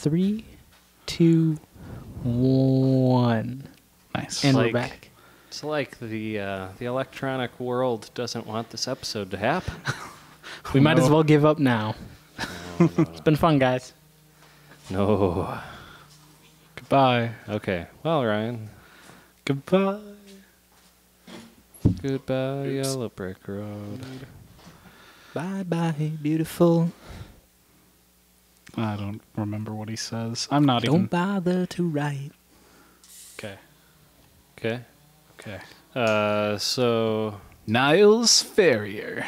three, two, one, Nice. and we're back. It's like the uh, the electronic world doesn't want this episode to happen. We might as well give up now. it's been fun, guys. no. Goodbye. Okay. Well, Ryan. Goodbye. Goodbye, Yellow Brick Road. Bye, bye, beautiful. I don't remember what he says. I'm not even Don't bother to write. Okay. Okay. Okay. Uh, so Niles Ferrier.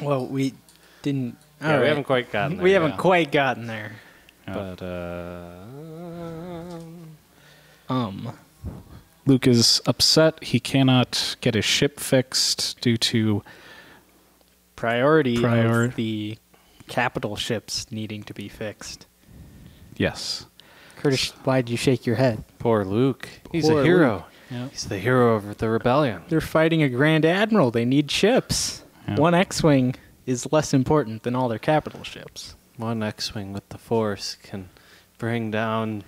Well, we didn't. yeah, all we haven't quite gotten there. We haven't yeah. quite gotten there. But uh, Um, Luke is upset. He cannot get his ship fixed due to priority Prior- of the capital ships needing to be fixed. yes. Curtis, why'd you shake your head? poor Luke. He's Poor a hero. Yeah. He's the hero of the rebellion. They're fighting a Grand Admiral. They need ships. Yeah. One X-wing is less important than all their capital ships. One X-wing with the Force can bring down,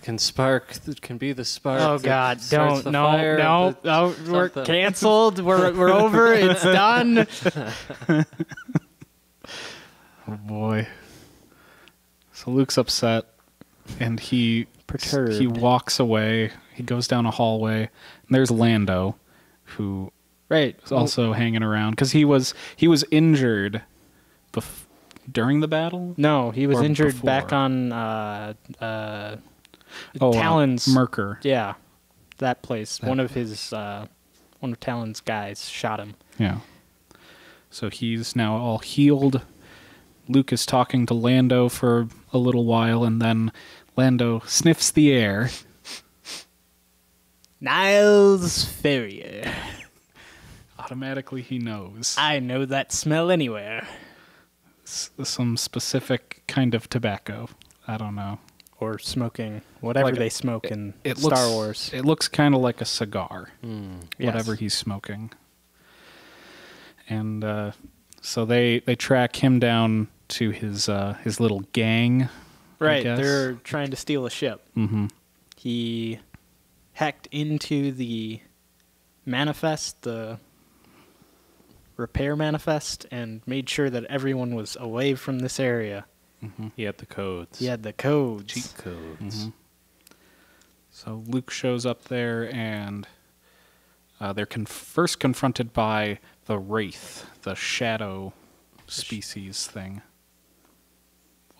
can spark, can be the spark. Oh God! Don't no fire no of the- no! We're canceled. We're we're over. It's done. Oh boy. So Luke's upset, and he Perturbed. He walks away. He goes down a hallway, and there's Lando, who Right. is also hanging around because he was he was injured bef- during the battle. No, he was Or injured back on uh, uh, Oh, uh, Talon's. Myrkr. yeah, that place. That one of his uh, one of Talon's guys shot him. Yeah. So he's now all healed. Luke is talking to Lando for a little while, and then Lando sniffs the air. Niles Ferrier. Automatically, he knows I know that smell anywhere. S- some specific kind of tobacco. I don't know. Or smoking whatever Like a- they smoke in It Star looks, Wars. It looks kind of like a cigar. Yes. whatever he's smoking. And uh, so they they track him down to his uh, his little gang. Right, they're trying to steal a ship. Mm-hmm. He hacked into the manifest, the repair manifest, and made sure that everyone was away from this area. He had the codes. He had the codes. cheat codes. So Luke shows up there, and uh, they're con- first confronted by the wraith, the shadow species thing,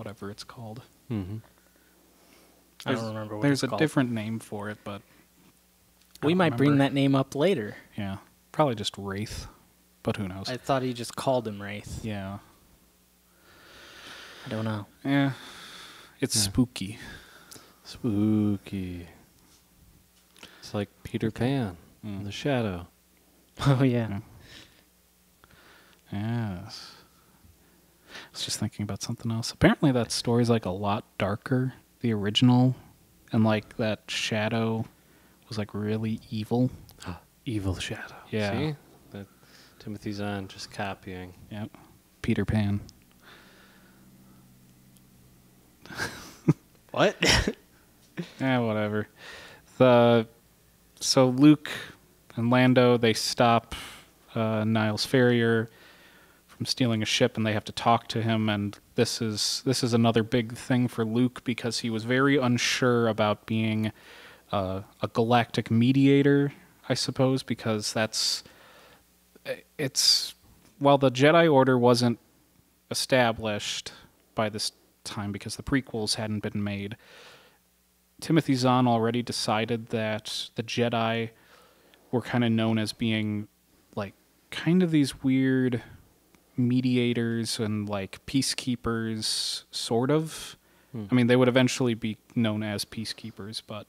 whatever it's called. Mm-hmm. I There's- don't remember what There's it's a called. different name for it, but I We don't might bring remember. that name up later. Yeah, probably just wraith, but who knows? I thought he just called him Wraith. yeah, I don't know. yeah, it's Yeah. spooky. Spooky. It's like Peter Pan in Mm. the shadow. Oh yeah. Yes. I was just thinking about something else. Apparently, that story's like a lot darker, the original, and like that shadow was like really evil. Evil shadow. Yeah. See? That Timothy Zahn just copying. Yep. Peter Pan. What? Eh, whatever. The so Luke and Lando they stop uh, Niles Ferrier stealing a ship, and they have to talk to him. And this is this is another big thing for Luke because he was very unsure about being uh, a galactic mediator, I suppose, because that's it's while the Jedi Order wasn't established by this time because the prequels hadn't been made. Timothy Zahn already decided that the Jedi were kind of known as being like kind of these weird mediators and like peacekeepers, sort of. Hmm. I mean, they would eventually be known as peacekeepers, but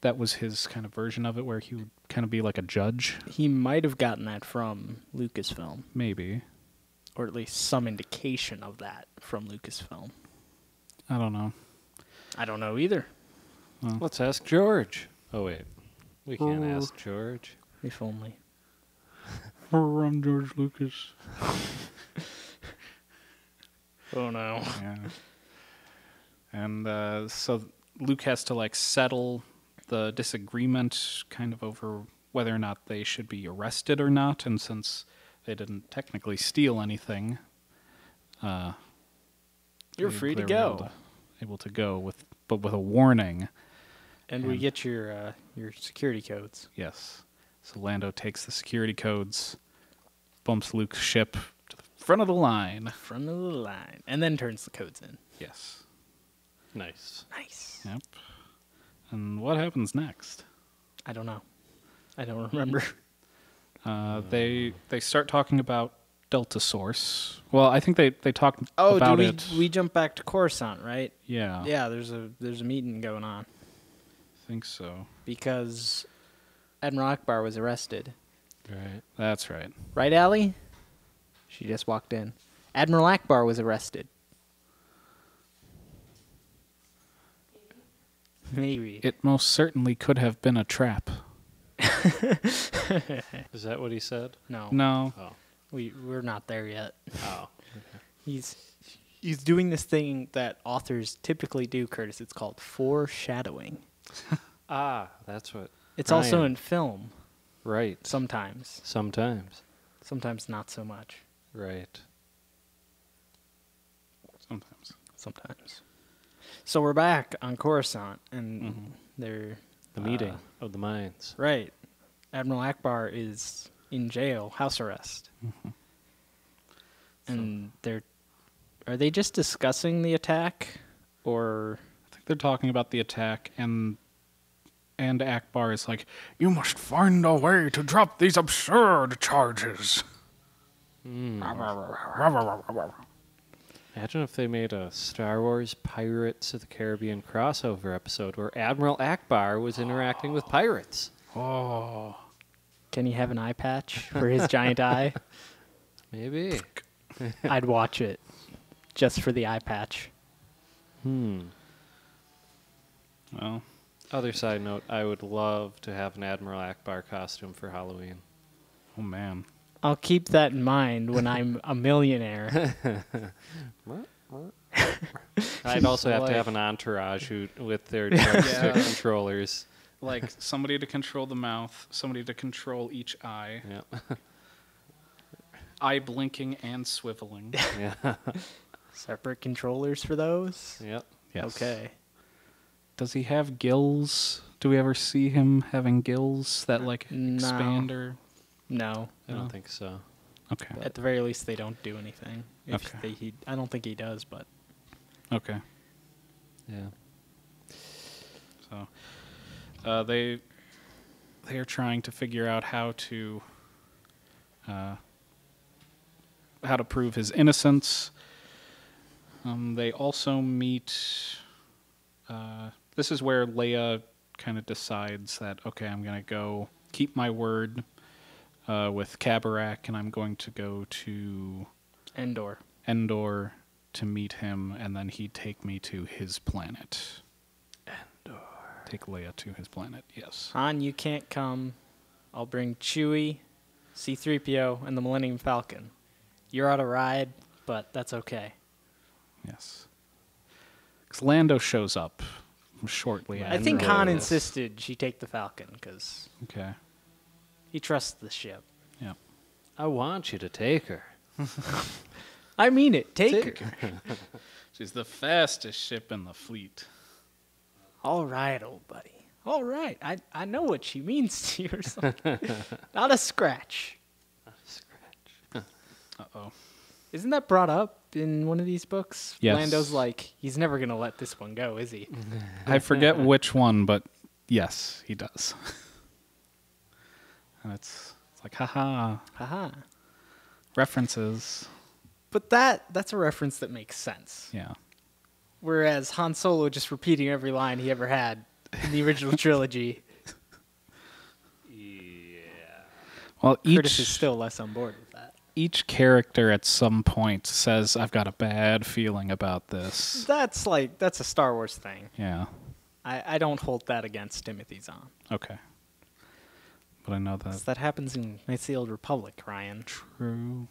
that was his kind of version of it where he would kind of be like a judge, he might have gotten that from Lucasfilm, maybe. or at least some indication of that from Lucasfilm. I don't know. I don't know either. Let's ask George. Oh wait, we can't Oh. ask George. If only. I'm George Lucas. Oh no. Yeah. And uh, so Luke has to like settle the disagreement kind of over whether or not they should be arrested or not. And since they didn't technically steal anything, uh, You're free to were able go. able to go with, but with a warning. And we get your uh, your security codes. Yes. So Lando takes the security codes, bumps Luke's ship to the front of the line. Front of the line. And then turns the codes in. Yes. Nice. Nice. Yep. And what happens next? I don't know. I don't remember. Uh, they they start talking about Delta Source. Well, I think they they talk Oh, about do we it. we jump back to Coruscant, right? yeah, Yeah, there's a there's a meeting going on I think so. because Admiral Ackbar was arrested. Right. That's right. Right, Allie? She just walked in. Admiral Ackbar was arrested. Maybe. It most certainly could have been a trap. Is that what he said? no. No. Oh. We we're not there yet. Oh. He's he's doing this thing that authors typically do, Curtis. It's called foreshadowing. Ah, that's what. It's also in film Right. sometimes. Sometimes. Sometimes not so much. Right. Sometimes. Sometimes. So we're back on Coruscant, and Mhm. they're The uh, meeting of the minds. right. Admiral Ackbar is in jail, house arrest, and they're are they just discussing the attack, or I think they're talking about the attack, and and Ackbar is like, "You must find a way to drop these absurd charges." Hmm. Imagine if they made a Star Wars Pirates of the Caribbean crossover episode where Admiral Ackbar was interacting with pirates. Oh, can he have an eye patch for his giant eye? Maybe. I'd watch it just for the eye patch. Hmm. well, Other side note, I would love to have an Admiral Ackbar costume for Halloween. oh man. I'll keep that in mind when I'm a millionaire. What? I'd also have Like- to have an entourage who, with their joystick Yeah. controllers. Like somebody to control the mouth, somebody to control each eye, Yeah. eye blinking and swiveling. yeah. Separate controllers for those? Yep. Yes. Okay. Does he have gills? Do we ever see him having gills that like No. expand or? No. I No. don't think so. Okay. At the very least, they don't do anything. If Okay. they, he, I don't think he does, but Okay. Yeah. So, uh, they they are trying to figure out how to uh, how to prove his innocence. Um, they also meet. Uh, this is where Leia kind of decides that okay, I'm gonna go keep my word uh, with Khabarakh, and I'm going to go to Endor. Endor to meet him, and then he'd take me to his planet. Endor. Take Leia to his planet. Yes. Han, you can't come. I'll bring Chewie, C-3PO, and the Millennium Falcon. You're out of ride, but that's okay. Yes. Because Lando shows up shortly I think. Han insisted she take the Falcon because Okay. he trusts the ship. Yeah. I want you to take her. I mean it. Take, Take her. She's the fastest ship in the fleet. All right, old buddy. All right. I, I know what she means to you or something. Not a scratch. Not A scratch. Uh oh. Isn't that brought up in one of these books? Yes. Lando's like, he's never going to let this one go, is he? I forget which one, but yes, he does. and it's, it's like, haha, Haha. references. But that that's a reference that makes sense. Yeah. Whereas Han Solo just repeating every line he ever had in the original trilogy, Yeah. Well, Curtis is still less on board with that. Each character at some point says, "I've got a bad feeling about this." That's like that's a Star Wars thing. Yeah. I, I don't hold that against Timothy Zahn. Okay. But I know that 'Cause that happens in Knights of the Old Republic, Ryan. True.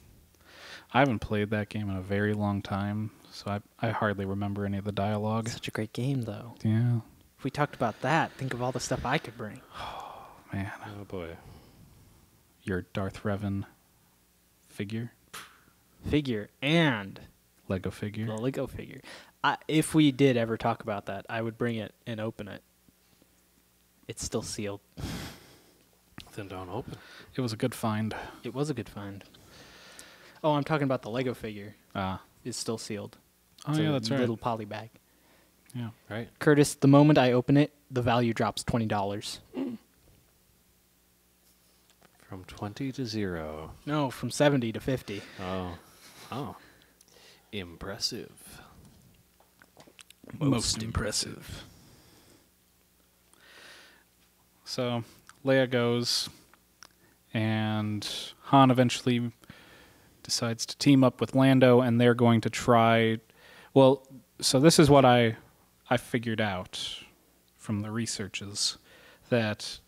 I haven't played that game in a very long time, so I I hardly remember any of the dialogue. Such a great game, though. Yeah, If we talked about that, think of all the stuff I could bring. Oh, man, Oh boy. your Darth Revan figure, Figure and Lego figure. the Lego figure. I, if we did ever talk about that, I would bring it and open it. It's still sealed. Then don't open. It was a good find. It was a good find. Oh, I'm talking about the Lego figure. Ah, It's still sealed. oh It's yeah, a that's right. Little poly bag. Yeah, Right. Curtis, the moment I open it, the value drops twenty dollars. From 20 to 0. No, from seventy to fifty. Oh. Oh. Impressive. most impressive. So Leia goes, and Han eventually decides to team up with Lando, and they're going to try. Well, so this is what I I figured out from the researches that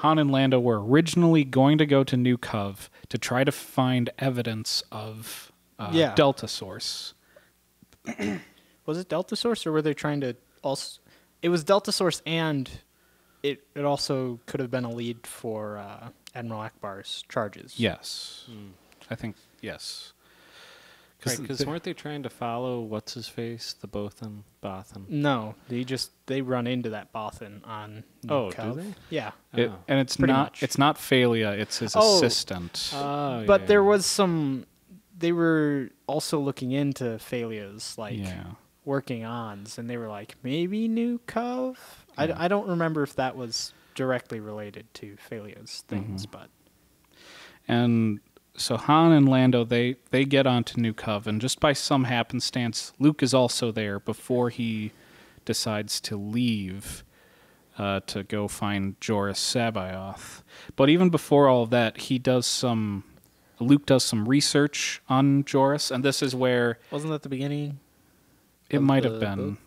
Han and Lando were originally going to go to New Cov to try to find evidence of uh, Yeah. Delta Source. Was it Delta Source or were they trying to also? It was Delta Source and it it also could have been a lead for uh, Admiral Ackbar's charges. Yes, I think yes. Right, because weren't they trying to follow what's his face, the Bothan, Bothan? No, they just they run into that Bothan on. New Oh, do they? Yeah. It, Oh. and it's Pretty not much. it's not Fey'lya, it's his Oh. assistant. Oh, but yeah. there was some. They were also looking into Fey'lya's like yeah. working ons, and they were like maybe New Cov. Yeah. I, I don't remember if that was directly related to Fey'lya's things, Mm-hmm. but And so Han and Lando they they get onto New Cov and just by some happenstance Luke is also there before he decides to leave uh, to go find Joruus C'baoth. But even before all of that, he does some Luke does some research on Joruus and this is where wasn't that the beginning? it might have been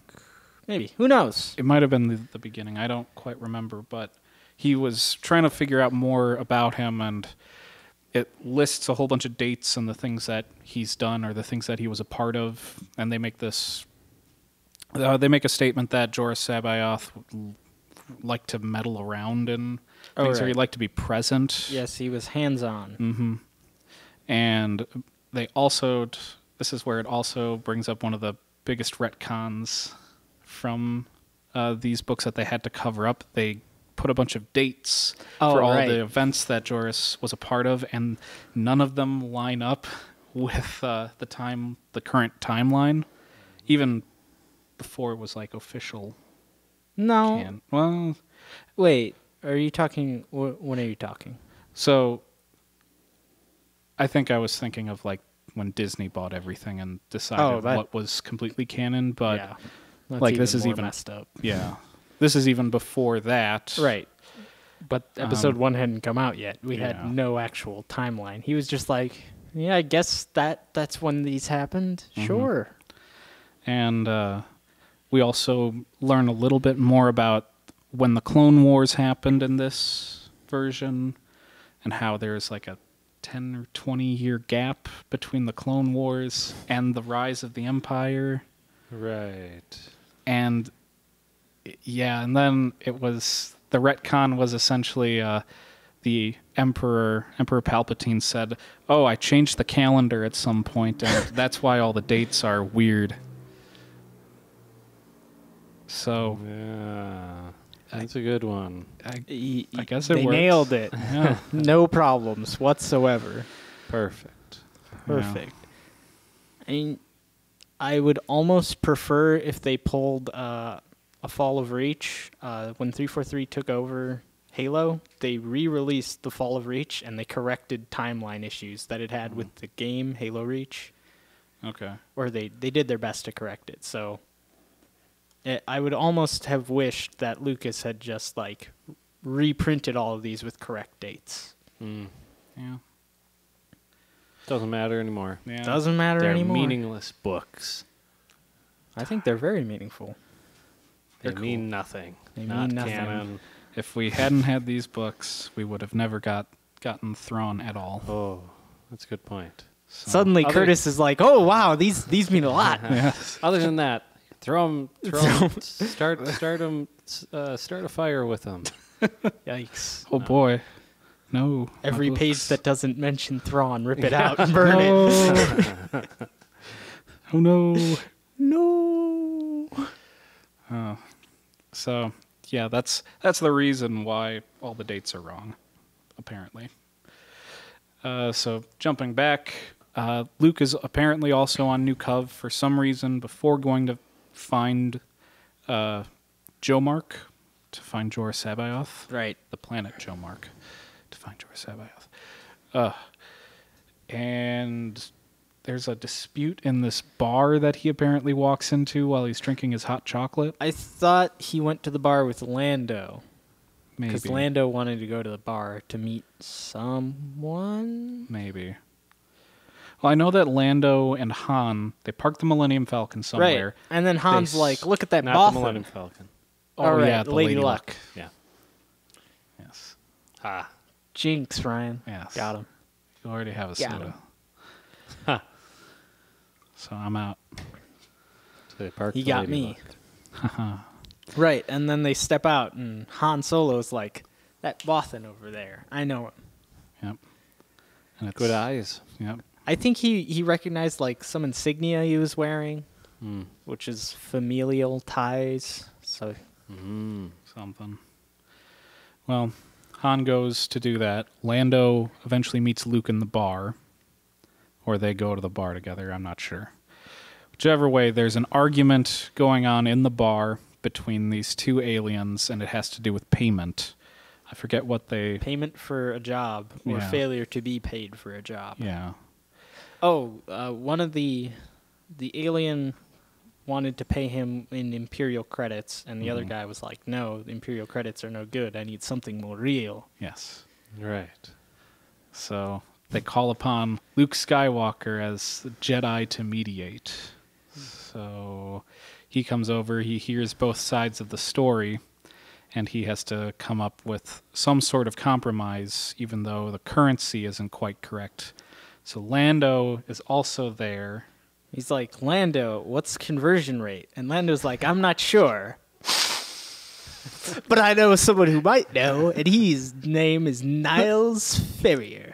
Maybe who knows? it might have been the, the beginning. I don't quite remember, but he was trying to figure out more about him, and it lists a whole bunch of dates and the things that he's done or the things that he was a part of, and they make this. Uh, they make a statement that Joruus C'baoth would like to meddle around in Oh, things, or he liked to be present. Yes, he was hands on. Mm-hmm. And they also, this is where it also brings up one of the biggest retcons from uh, these books that they had to cover up. They put a bunch of dates Oh, for all right. the events that Joruus was a part of, and none of them line up with uh, the time, the current timeline, even before it was like official. No, Can well, wait. Are you talking? Wh- when are you talking? So I think I was thinking of like when Disney bought everything and decided Oh, that- what was completely canon, but yeah, like, this is even- messed up. yeah. This is even before that. Right. But episode Um, one hadn't come out yet. We yeah. had no actual timeline. He was just like, "Yeah, I guess that that's when these happened." Mhm. Sure. And uh, we also learn a little bit more about when the Clone Wars happened in this version and how there's like a 10 or 20 year gap between the Clone Wars and the rise of the Empire. Right. and yeah, and then it was the retcon was essentially uh, the emperor Emperor Palpatine said, "Oh, I changed the calendar at some point, and that's why all the dates are weird." So Yeah. That's a good one. I, He- I guess it they works. nailed it. yeah, no problems whatsoever. Perfect. Perfect. I mean, I would almost prefer if they pulled uh, a Fall of Reach. Uh, when 343 took over Halo, they re released the Fall of Reach and they corrected timeline issues that it had with the game Halo Reach. okay. Or they, they did their best to correct it. So it, I would almost have wished that Lucas had just like reprinted all of these with correct dates. Mm. Yeah, Doesn't matter anymore. yeah. Doesn't matter They're anymore. meaningless books. I think they're very meaningful. They They're mean nothing. They Not mean nothing. canon. If we hadn't had these books, we would have never got gotten Thrawn at all. Oh, that's a good point. So- Suddenly, Other- Curtis is like, "Oh wow, these these mean a lot." Yes. Other than that, throw him, throw him, start, start him, uh, start a fire with him. Yikes! Oh boy. No. my Every page books. that doesn't mention Thrawn, rip it out and burn it. Oh no. No. Oh. So yeah, that's that's the reason why all the dates are wrong, apparently. Uh, so jumping back, uh, Luke is apparently also on New Cov for some reason before going to find uh, Jomark to find Joruus C'baoth, Right. the planet Jomark, to find Joruus C'baoth. Uh, and there's a dispute in this bar that he apparently walks into while he's drinking his hot chocolate. I thought he went to the bar with Lando Maybe. because Lando wanted to go to the bar to meet someone. Maybe. Well, I know that Lando and Han they parked the Millennium Falcon somewhere. Right. And then Han's s- like, "Look at that Not the Millennium Falcon. Oh All right, yeah, the Lady Lady, Luck. Luck. Yeah. Yes. Ah. Jinx, Ryan. Yes. Got him. You already have a Got soda. him. Ha. So I'm out. So they parked He the got me. Right. And then they step out, and Han Solo's like, "That Bothan over there. I know him." Yep. And it's, Good eyes. Yep. I think he he recognized like some insignia he was wearing, Mm. which is familial ties. So Mm. Something. Well, Han goes to do that. Lando eventually meets Luke in the bar, or they go to the bar together. I'm not sure. Whichever way, there's an argument going on in the bar between these two aliens, and it has to do with payment. I forget what they. payment for a job or Yeah. failure to be paid for a job. Yeah. Oh, uh, one of the the alien wanted to pay him in imperial credits, and the other Mhm. guy was like, "No, imperial credits are no good. I need something more real." Yes. Right. So they call upon Luke Skywalker as the Jedi to mediate. So he comes over, he hears both sides of the story, and he has to come up with some sort of compromise, even though the currency isn't quite correct. So Lando is also there. He's like, "Lando, what's conversion rate?" And Lando's like, "I'm not sure." But I know someone who might know, and his name is Niles Ferrier.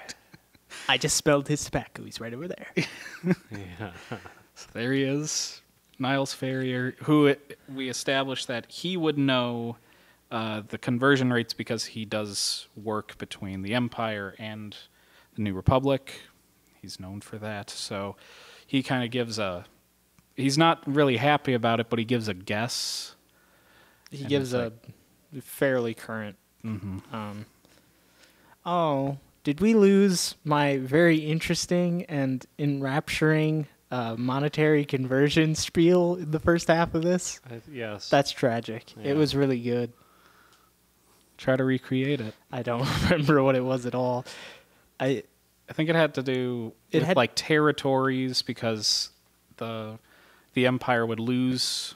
I just spelled his tobacco. He's right over there. Yeah. So there he is, Niles Ferrier, who it, we established that he would know uh, the conversion rates because he does work between the Empire and the New Republic. He's known for that. So he kind of gives a. He's not really happy about it, but he gives a guess. He And gives it's a fairly current. hmm Um, oh, did we lose my very interesting and enrapturing uh, monetary conversion spiel in the first half of this? I, yes. That's tragic. Yeah. It was really good. Try to recreate it. I don't remember what it was at all. I I think it had to do It with had- like territories because the the Empire would lose.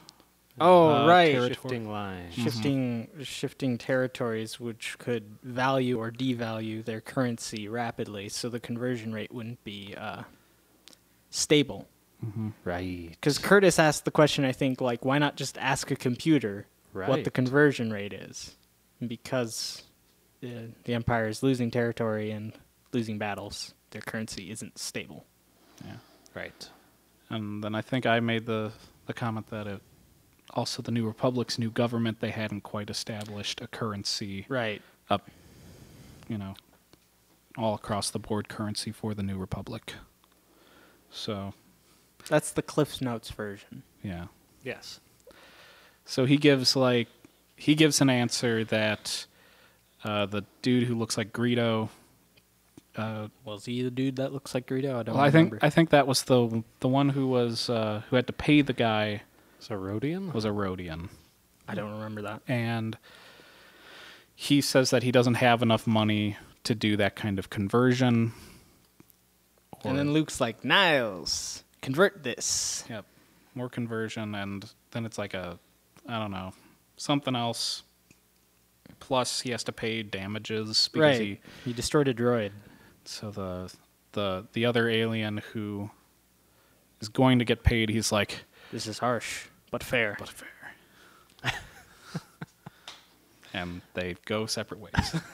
Oh uh, right, territory. shifting line. shifting shifting territories which could value or devalue their currency rapidly, so the conversion rate wouldn't be uh, stable. Right. Because Curtis asked the question, I think, like, why not just ask a computer what the conversion rate is? Because uh, the Empire is losing territory and losing battles, their currency isn't stable. Yeah. Right. And then I think I made the, the comment that it also the New Republic's new government they hadn't quite established a currency Right. up, you know, all across the board currency for the New Republic. So That's the Cliff's Notes version. yeah, Yes. so he gives like he gives an answer that uh, the dude who looks like Greedo. Uh, Was he the dude that looks like Greedo? I don't well, I think. I think that was the the one who was uh, who had to pay the guy So Rodian? was a Rodian. I don't remember that. and he says that he doesn't have enough money to do that kind of conversion. And then Luke's like, Niles, convert this. yep, more conversion, and then it's like a, I don't know, something else. Plus, he has to pay damages because Right. he. He destroyed a droid. So the the the other alien who is going to get paid, he's like, This is harsh, but fair. but fair. and they go separate ways.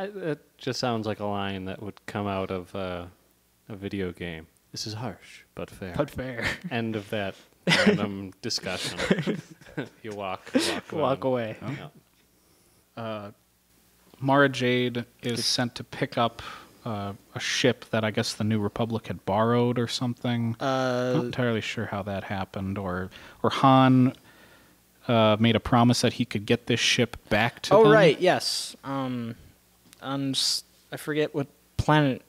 It just sounds like a line that would come out of uh, a video game. This is harsh, but fair. but fair. End of that random discussion. you walk, walk, Walk away. Yeah. Mara Jade is sent to pick up uh, a ship that I guess the New Republic had borrowed or something. Not Uh, entirely sure how that happened, or or Han uh, made a promise that he could get this ship back to oh them. right, yes. Um, on s- I forget what planet,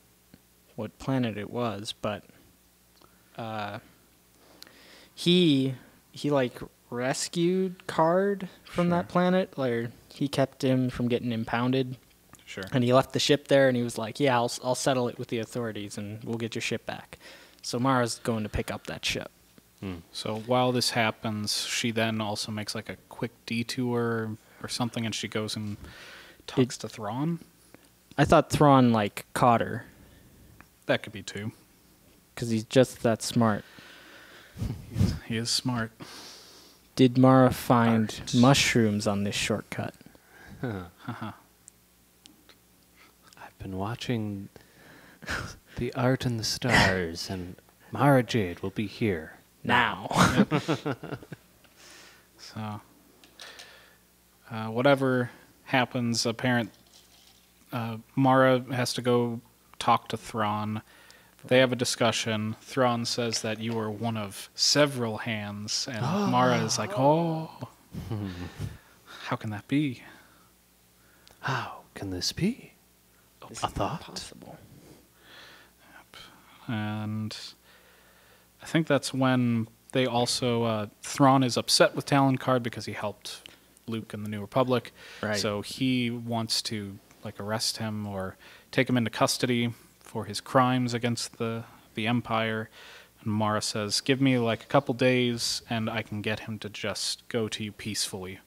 what planet it was, but uh, he he like rescued Card from Sure. that planet, or he kept him from getting impounded, Sure. and he left the ship there, and he was like, "Yeah, I'll s- I'll settle it with the authorities, and we'll get your ship back." So Mara's going to pick up that ship. Hmm. So while this happens, she then also makes like a quick detour or something, and she goes and talks to Thrawn. I thought Thrawn like caught her That could be too. because he's just that smart. He is smart. Did Mara find Art. mushrooms on this shortcut? Haha. Been watching the art and the stars, and Mara Jade will be here. Now. So, uh, whatever happens, apparent uh, Mara has to go talk to Thrawn. They have a discussion. Thrawn says that you are one of several hands, and Mara is like, "Oh, how can that be?" How can this be? This A is thought? Possible. and I think that's when they also uh, Thrawn is upset with Talon Karrde because he helped Luke in the New Republic. Right. So he wants to like arrest him or take him into custody for his crimes against the the Empire. And Mara says, "Give me like a couple days, and I can get him to just go to you peacefully."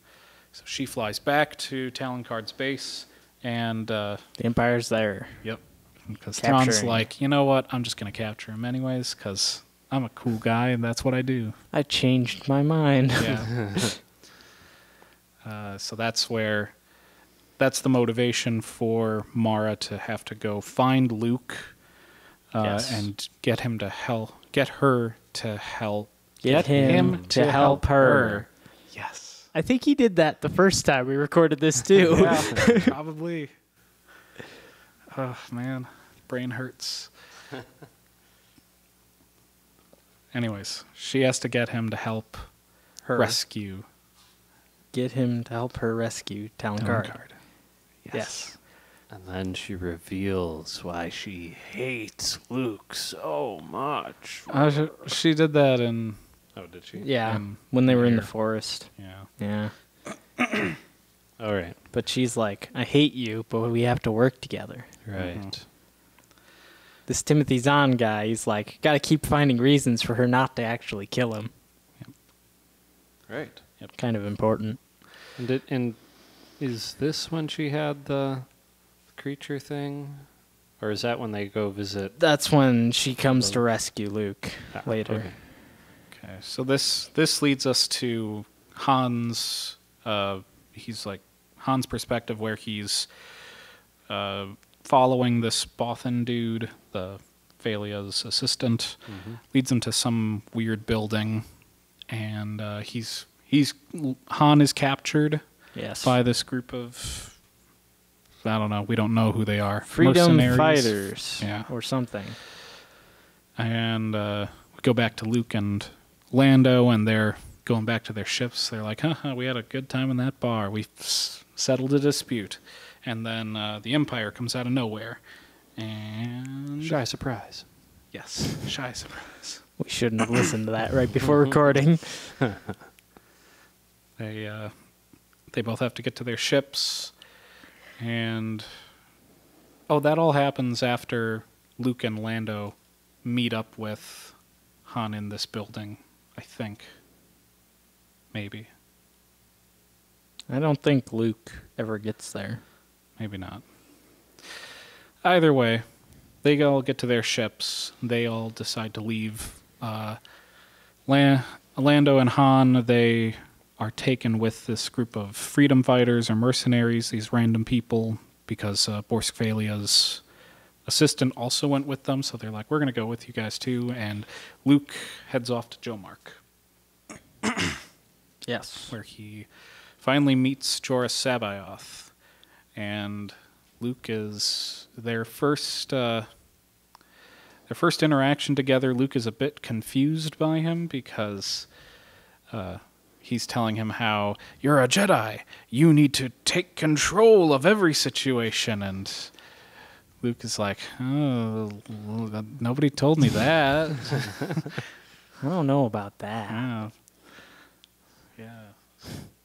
So she flies back to Talon Karrde's base, and uh, The Empire's there. Yep. Because Thrawn's like, you know what? I'm just going to capture him anyways because I'm a cool guy and that's what I do. I changed my mind. Yeah. uh, so that's where, that's the motivation for Mara to have to go find Luke uh, Yes. and get him to help, get her to help. Get him to help her. Yes. I think he did that the first time we recorded this too. Yeah, probably. Oh man, brain hurts. Anyways, she has to get him to help her. rescue Get him to help her rescue Talon Talon Karrde. Karrde. Yes. And then she reveals why she hates Luke so much. Uh, she, she did that in Oh, did she? Yeah. In when they were in the forest. yeah. Yeah. All right. But she's like, I hate you, but we have to work together. Right. This Timothy Zahn guy, he's like, gotta keep finding reasons for her not to actually kill him. Yep. Right. Yep. Kind of important. And did, and is this when she had the creature thing, or is that when they go visit? That's when she comes to rescue Luke Ah, later. okay. Okay, so this this leads us to Hans. Uh, he's like Hans' perspective, where he's uh, following this Bothan dude, the Fey'lya's assistant, leads him to some weird building, and uh, he's he's Han is captured Yes. by this group of I don't know. We don't know who they are. Freedom fighters. Yeah. Or something. and uh, we go back to Luke and Lando, and they're going back to their ships. They're like, "Haha, we had a good time in that bar. We s- settled a dispute." And then uh, the Empire comes out of nowhere, and Shy surprise. yes, shy surprise. We shouldn't have listened to that right before recording. They uh, they both have to get to their ships, and oh, that all happens after Luke and Lando meet up with Han in this building. I think, maybe, I don't think Luke ever gets there. maybe not. Either way, they all get to their ships. They all decide to leave. Uh, Lan- Lando and Han, they are taken with this group of freedom fighters or mercenaries, these random people, because uh, Borsk Fey'lya's assistant also went with them. So they're like, we're going to go with you guys too. And Luke heads off to Jomark, Yes. where he finally meets Joruus C'baoth. And Luke is their first. Uh, their first interaction together, Luke is a bit confused by him because uh, he's telling him how you're a Jedi. You need to take control of every situation. And Luke is like, oh, nobody told me that. I don't know about that. yeah. yeah.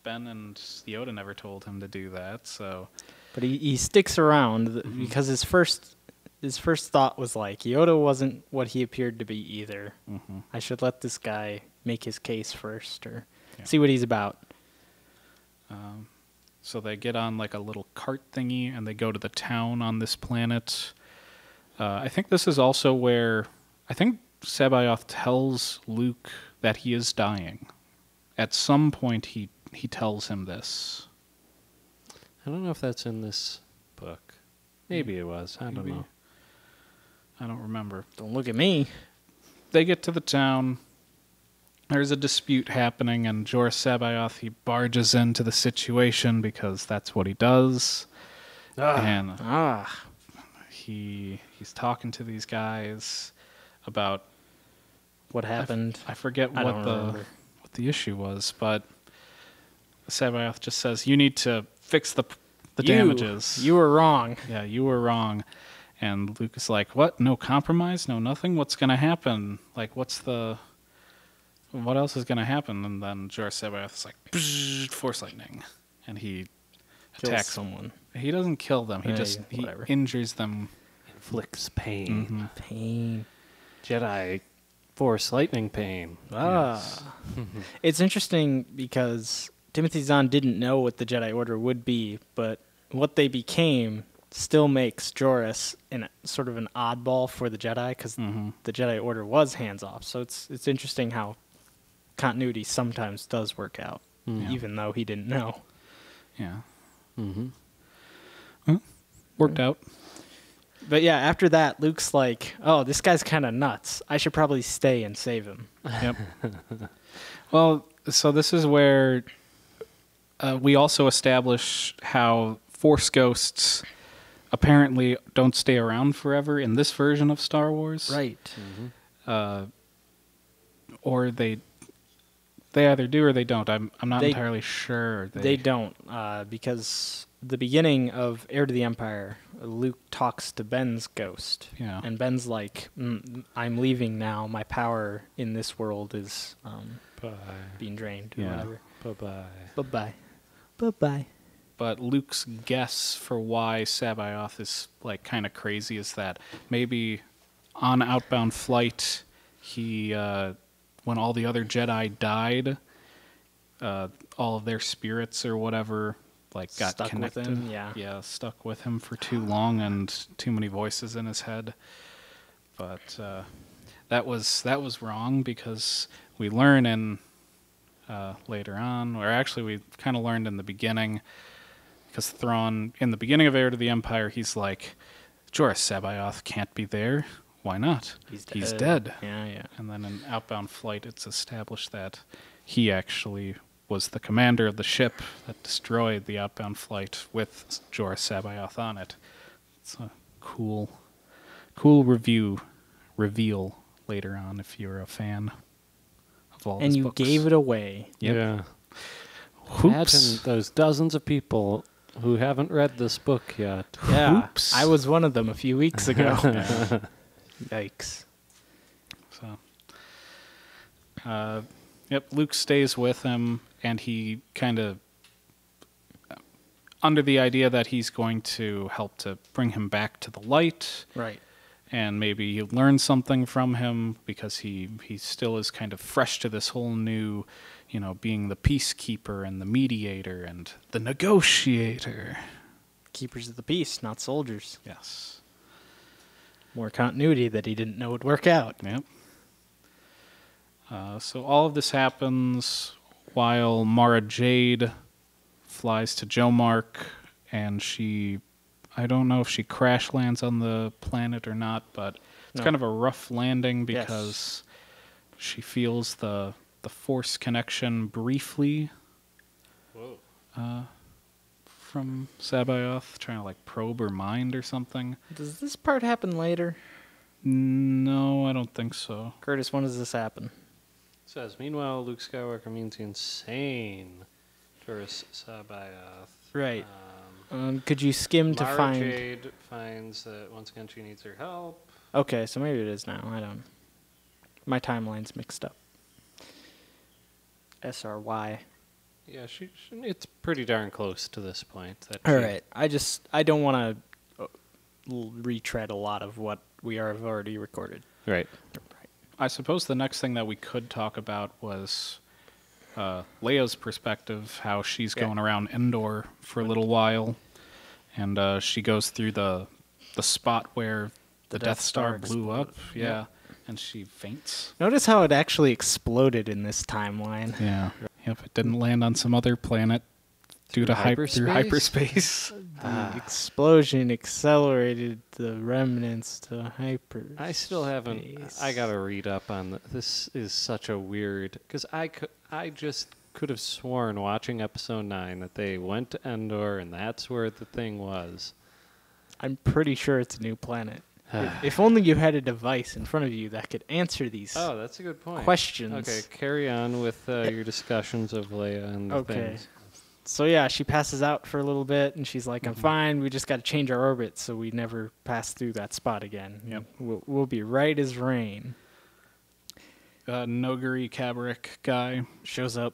Ben and Yoda never told him to do that. So, But he, he sticks around Mm-hmm. because his first his first thought was like Yoda wasn't what he appeared to be either. mhm. I should let this guy make his case first or Yeah. see what he's about. Um, so they get on like a little cart thingy and they go to the town on this planet. Uh, I think this is also where I think C'baoth tells Luke that he is dying. At some point, he he tells him this. I don't know if that's in this book. Maybe it was. I don't know. I don't remember. Don't look at me. They get to the town. There's a dispute happening, and Joruus C'baoth he barges into the situation because that's what he does. And Ah, he he's talking to these guys about what happened? I forget I what the remember. what the issue was, but C'baoth just says you need to fix the the You- damages. You were wrong. yeah, you were wrong. And Luke is like, "What? No compromise? No nothing? What's going to happen? Like what's the what else is going to happen?" And then Joruus C'baoth is like, "Force lightning." And he Kills attacks someone. He doesn't kill them. He Yeah, just yeah, he injures them. Inflicts pain. Mhm. Pain. Jedi Force lightning pain. Ah. it's interesting because Timothy Zahn didn't know what the Jedi Order would be, but what they became still makes Joruus an, sort of an oddball for the Jedi because Mhm. the Jedi Order was hands off. So it's it's interesting how continuity sometimes does work out, Mm. even though he didn't know. Yeah. Mm-hmm. Worked out. But yeah, after that, Luke's like, "Oh, this guy's kind of nuts. I should probably stay and save him." Yep. well, so this is where uh, we also establish how Force ghosts apparently don't stay around forever in this version of Star Wars. Right. Uh, or they they either do or they don't. I'm I'm not They- entirely sure. They, don't, uh, because the beginning of Heir to the Empire, Luke talks to Ben's ghost, Yeah. and Ben's like, mm, "I'm leaving now. My power in this world is um, being drained. Or Yeah. whatever. Bye bye. Bye bye. Bye bye." but Luke's guess for why C'baoth is like kind of crazy is that maybe on outbound flight he uh, when all the other Jedi died, uh, all of their spirits or whatever like got Stuck with him, yeah. yeah, stuck with him for too long and too many voices in his head. But uh, that was that was wrong because we learn in uh, later on, or actually we kind of learned in the beginning, because Thrawn in the beginning of Heir to the Empire, he's like, Joruus C'baoth can't be there. Why not? He's dead. He's dead. Yeah, yeah. And then in Outbound Flight, it's established that he actually was the commander of the ship that destroyed the Outbound Flight with Joruus C'baoth on it. It's a cool, cool review, reveal later on if you're a fan of all And his you books. gave it away. Yep. Yeah. Hoops. Imagine those dozens of people who haven't read this book yet. Yeah, Oops. I was one of them a few weeks ago. Yikes. So, uh, yep, Luke stays with him, and he kind of, under the idea that he's going to help to bring him back to the light, Right. and maybe learn something from him because he he still is kind of fresh to this whole new, you know, being the peacekeeper and the mediator and the negotiator. Keepers of the peace, not soldiers. Yes. More continuity that he didn't know would work out. Yep. Uh, so all of this happens while Mara Jade flies to Jomark, and she, I don't know if she crash lands on the planet or not, but it's No. kind of a rough landing Yes. because she feels the the force connection briefly Whoa. uh, from C'baoth, trying to like probe her mind or something. Does this part happen later? No, I don't think so. Curtis, when does this happen? Says, meanwhile, Luke Skywalker meets the insane Joruus C'baoth. Right. Um, Um, could you skim to Mara find? Jade finds that once again she needs her help. Okay, so maybe it is now. I don't. My timeline's mixed up. S R Y. Yeah, she, she it's pretty darn close to this point. That All she- right. I just I don't want to retread a lot of what we are have already recorded. Right. right. I suppose the next thing that we could talk about was uh, Leia's perspective, how she's Yeah. going around Endor for a little while, and uh, she goes through the the spot where the, The Death, Death Star, Star blew up. Yeah. Yeah. and she faints. Notice how it actually exploded in this timeline. Yeah, yep. It didn't land on some other planet due to hyper through hyperspace. The ah. explosion accelerated the remnants to hyper. I still haven't. I gotta read up on th- this. Is such a weird because I could. I just could have sworn watching episode nine that they went to Endor and that's where the thing was. I'm pretty sure it's a new planet. If, if only you had a device in front of you that could answer these Oh, that's a good point. questions. Okay, carry on with uh, your discussions of Leia and the Okay. things. So yeah, she passes out for a little bit, and she's like, "I'm Mm-hmm. fine. We just got to change our orbit so we never pass through that spot again. Yep. We'll, we'll be right as rain." uh, Noghri Khabarakh guy Shows up.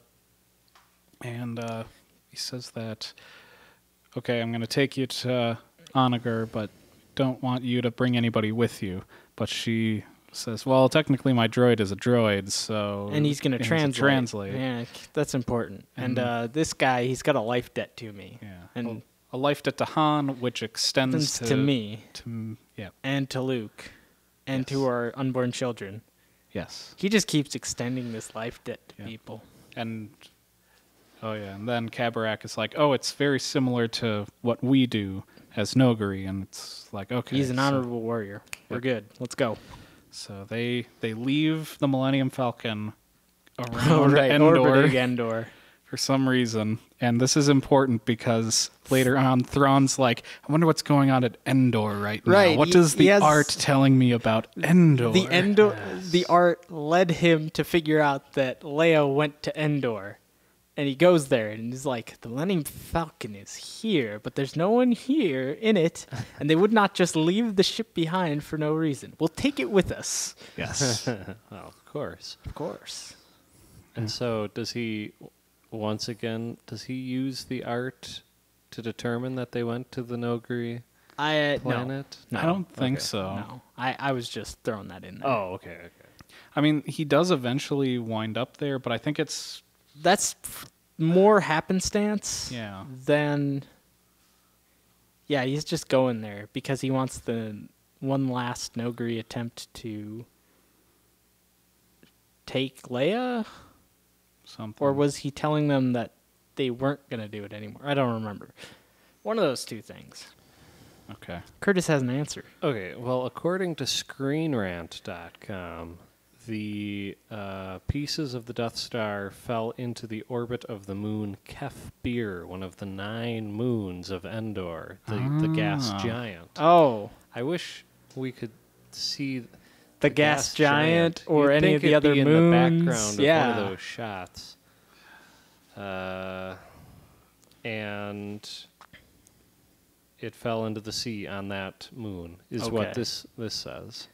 and uh, he says that, okay, I'm going to take you to Honoghr, but don't want you to bring anybody with you. But she says, well, technically my droid is a droid, so and he's gonna he has to translate. translate. Yeah, that's important. And, And- uh, this guy, he's got a life debt to me, Yeah. and a life debt to Han, which extends to, to me To, yeah. and to Luke, and to our unborn children. Yes. He just keeps extending this life debt to Yeah. people. And oh yeah, and then Khabarakh is like, oh, it's very similar to what we do as Noghri, and it's like, okay, he's an so- honorable warrior. We're good. Let's go. So they they leave the Millennium Falcon around right, Endor orbiting Endor. for some reason, and this is important because later on, Thrawn's like, I wonder what's going on at Endor right now. Right, What is the has- art telling me about Endor? The Endor, the art led him to figure out that Leia went to Endor, and he goes there and he's like, "The Millennium Falcon is here, but there's no one here in it, and they would not just leave the ship behind for no reason. We'll take it with us, Yes. well, of course. of course." And so, does he once again? Does he use the art to determine that they went to the Noghri I uh, no, planet? no, I don't think Okay. so. no. I I was just throwing that in there. Oh, okay, okay. I mean, he does eventually wind up there, but I think it's that's more happenstance. yeah. then yeah, he's just going there because he wants the one last Noghri attempt to take Leia, Something. or was he telling them that they weren't going to do it anymore? I don't remember. One of those two things. okay? Curtis has an answer. Okay, well, according to ScreenRant.com, the uh, pieces of the Death Star fell into the orbit of the moon Kef Bir, one of the nine moons of Endor, the, the gas Ah. giant. Oh, I wish we could see th- the, gas, giant, or You'd any think of the it'd other be moons. in the background yeah. of one of those shots. Uh, and it fell into the sea on that moon, is what this this says.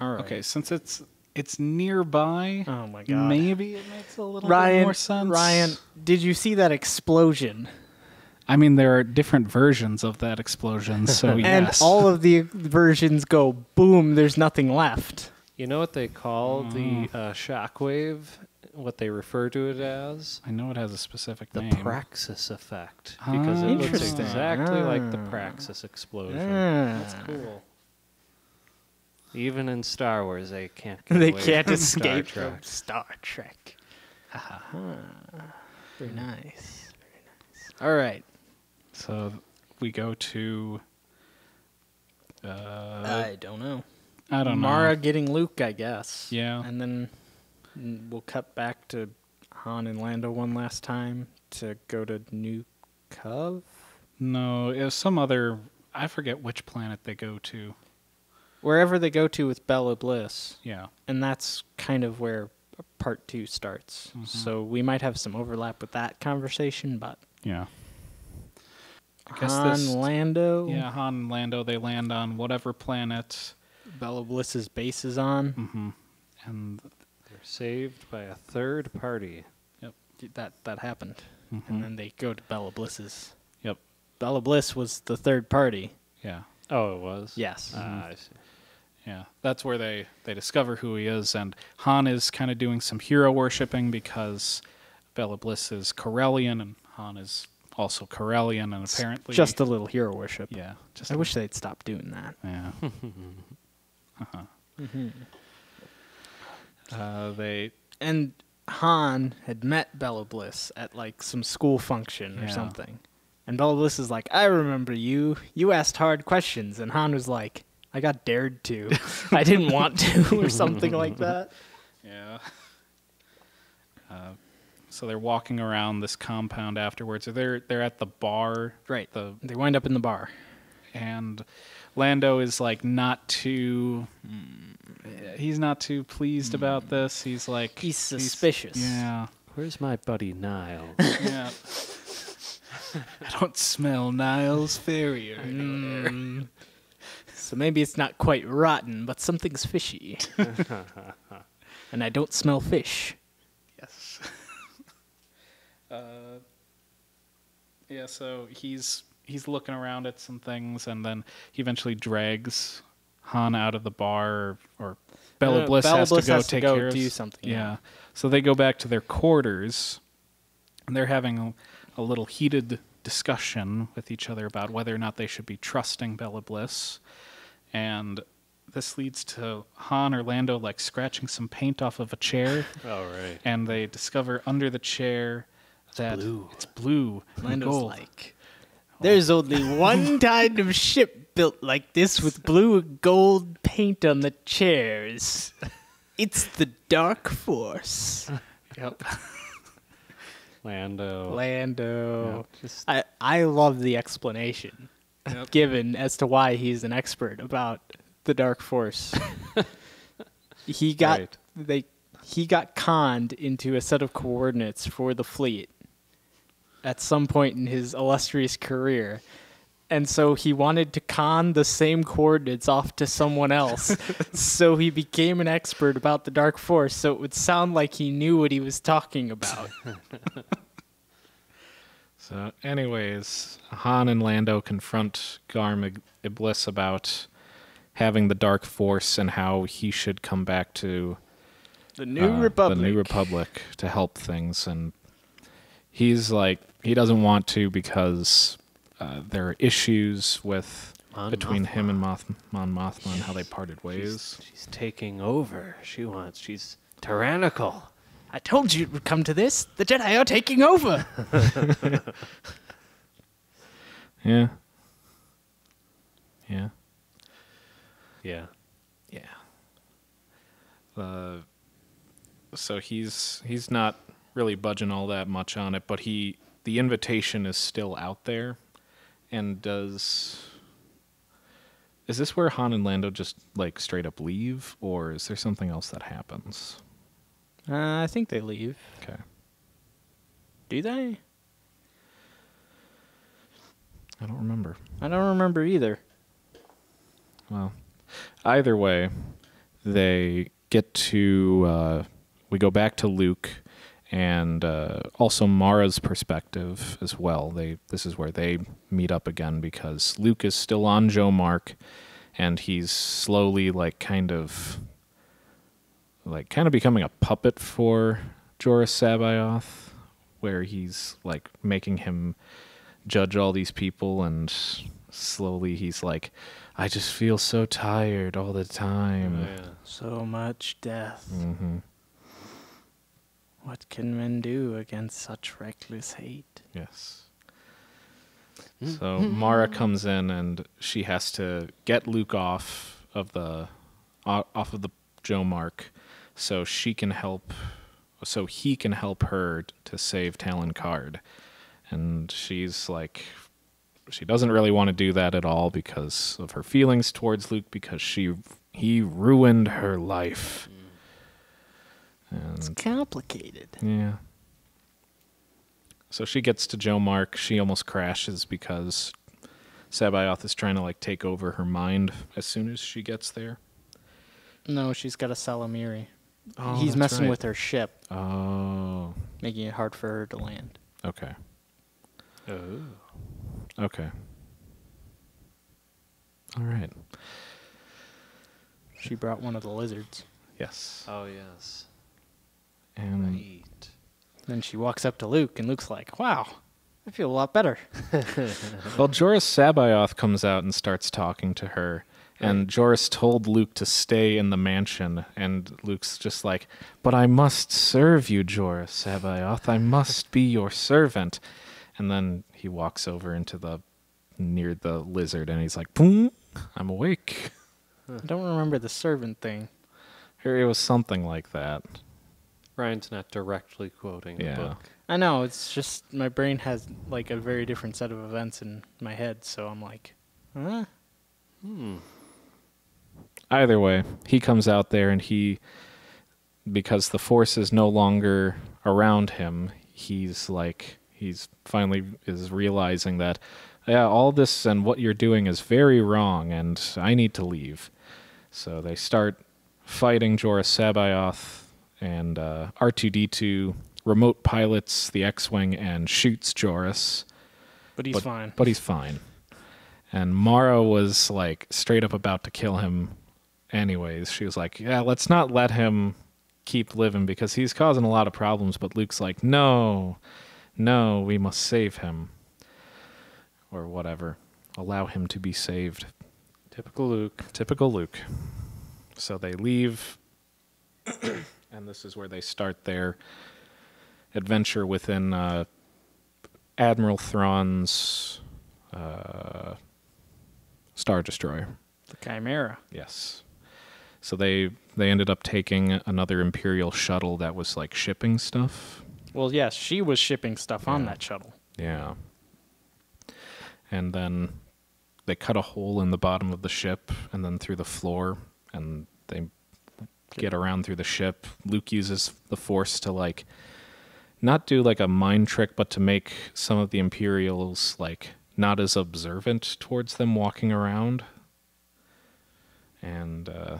All right. Okay, since it's it's nearby, Oh my god. maybe it makes a little Ryan, bit more sense. Ryan, did you see that explosion? I mean, there are different versions of that explosion, so And yes. all of the versions go boom. There's nothing left. You know what they call the uh, shockwave? What they refer to it as? I know it has a specific The name. Praxis effect. Because it looks Interesting. exactly like the Ah. Praxis explosion. That's cool. Even in Star Wars, they can't. Get they away can't from Star escape from Trek. Star Trek. Ah, very nice. Very nice. All right. So we go to. Uh, I don't know. I don't Mara know. Mara getting Luke, I guess. Yeah. And then we'll cut back to Han and Lando one last time to go to New Cov. No, it was some other. I forget which planet they go to. Wherever they go to with Bel Iblis. Yeah. And that's kind of where part two starts. Mhm. So we might have some overlap with that conversation, but Yeah. I guess Han, this- Lando, Yeah, Han and Lando, they land on whatever planet. Bel Iblis's base is on. hmm And They're saved by a third party. Yep, That that happened. mhm, And then they go to Bel Iblis's. Yep. Bel Iblis was the third party. yeah, Oh, it was. Yes. Ah, I see. Yeah. That's where they they discover who he is, and Han is kind of doing some hero worshipping because Bel Iblis is Corellian, and Han is also Corellian, and apparently Just a little hero worship. yeah. Just I a- wish they'd stop doing that. Yeah. uh-huh. Uh, they And Han had met Bel Iblis at like some school function or Yeah. something. And Bel Iblis is like, I remember you. You asked hard questions. And Han was like, I got dared to. I didn't want to, or something like that. Yeah. Uh, so they're walking around this compound afterwards. Or they're they're at the bar. Right. The They wind up in the bar. and Lando is like not too. He's not too pleased about this. He's like He's suspicious. yeah. Where's my buddy Niles? Yeah. I don't smell Niles Ferrier. Mm. So maybe it's not quite rotten, but something's fishy. and I don't smell fish. Yes. uh, yeah, so he's he's looking around at some things, and then he eventually drags Han out of the bar, or, Bella No, Bliss Bella has Bliss to go has to take go care of do s- something, Yeah. yeah. So they go back to their quarters, and they're having a, a little heated discussion with each other about whether or not they should be trusting Bel Iblis, and. This leads to Han or Lando like scratching some paint off of a chair oh, right. and they discover under the chair that blue. it's blue. and Lando's gold. like, there's only one kind of ship built like this with blue and gold paint on the chairs. It's the Dark Force. Yep. Lando. Lando. Just I, I love the explanation Yep. given as to why he's an expert about the Dark Force. he got Right. they he got conned into a set of coordinates for the fleet at some point in his illustrious career. And so he wanted to con the same coordinates off to someone else. so he became an expert about the Dark Force so it would sound like he knew what he was talking about. So, anyways, Han and Lando confront Garm Ib- Iblis about having the Dark Force and how he should come back to The New uh, Republic. the New Republic to help things, and he's like he doesn't want to because uh, there are issues with Mon between him and Moth- Mon Mothma and how they parted ways. She's, she's taking over. She wants. She's tyrannical. I told you it would come to this. The Jedi are taking over. Yeah. Yeah. Yeah. Yeah. Uh, so he's he's not really budging all that much on it, but he the invitation is still out there, and does. Is this where Han and Lando just like straight up leave, or is there something else that happens? Uh, I think they leave. Okay. Do they? I don't remember. I don't remember either. Well, either way, they get to. Uh, we go back to Luke, and uh, also Mara's perspective as well. They this is where they meet up again because Luke is still on Jomark, and he's slowly like kind of, like kind of becoming a puppet for Joruus C'baoth, where he's like making him judge all these people and slowly he's like, I just feel so tired all the time. yeah. So much death. hmm What can men do against such reckless hate? Yes. So Mara comes in and she has to get Luke off of the off of the Jomark so she can help so he can help her to save Talon Karrde. And she's like she doesn't really want to do that at all because of her feelings towards Luke because she he ruined her life. It's complicated. yeah. So she gets to Jomark. She almost crashes because C'baoth is trying to like take over her mind as soon as she gets there. No, she's got a ysalamiri. Oh, He's messing right. with her ship, Oh, making it hard for her to land. okay, Oh. okay. All right. She brought one of the lizards. Yes. Oh yes. And Right. Then she walks up to Luke, and Luke's like, "Wow, I feel a lot better." well, Joruus C'baoth comes out and starts talking to her. And Joruus told Luke to stay in the mansion, and Luke's just like, "But I must serve you, Joruus C'baoth. I must be your servant." And then he walks over into the near the lizard, and he's like, "Boom! I'm awake." I don't remember the servant thing. Here it was something like that. Ryan's not directly quoting Yeah. the book. I know it's just my brain has like a very different set of events in my head, so I'm like, huh? Hmm. Either way, he comes out there and he, because the force is no longer around him, he's like, he's finally is realizing that, yeah, all this and what you're doing is very wrong and I need to leave. So they start fighting Joruus C'baoth and uh, R2D2 remote pilots the X-Wing and shoots Joruus But he's but, fine. But he's fine. And Mara was like straight up about to kill him anyways. She was like, Yeah, let's not let him keep living because he's causing a lot of problems. But Luke's like, No, no, we must save him. Or whatever. Allow him to be saved. Typical Luke. Typical Luke. So they leave, and this is where they start their adventure within uh, Admiral Thrawn's uh, Star Destroyer. the Chimera. Yes. So they they ended up taking another Imperial shuttle that was like shipping stuff. Well, yes, she was shipping stuff on that shuttle. Yeah. And then they cut a hole in the bottom of the ship and then through the floor and they get around through the ship. Luke uses the force to like not do like a mind trick but to make some of the Imperials like not as observant towards them walking around. And uh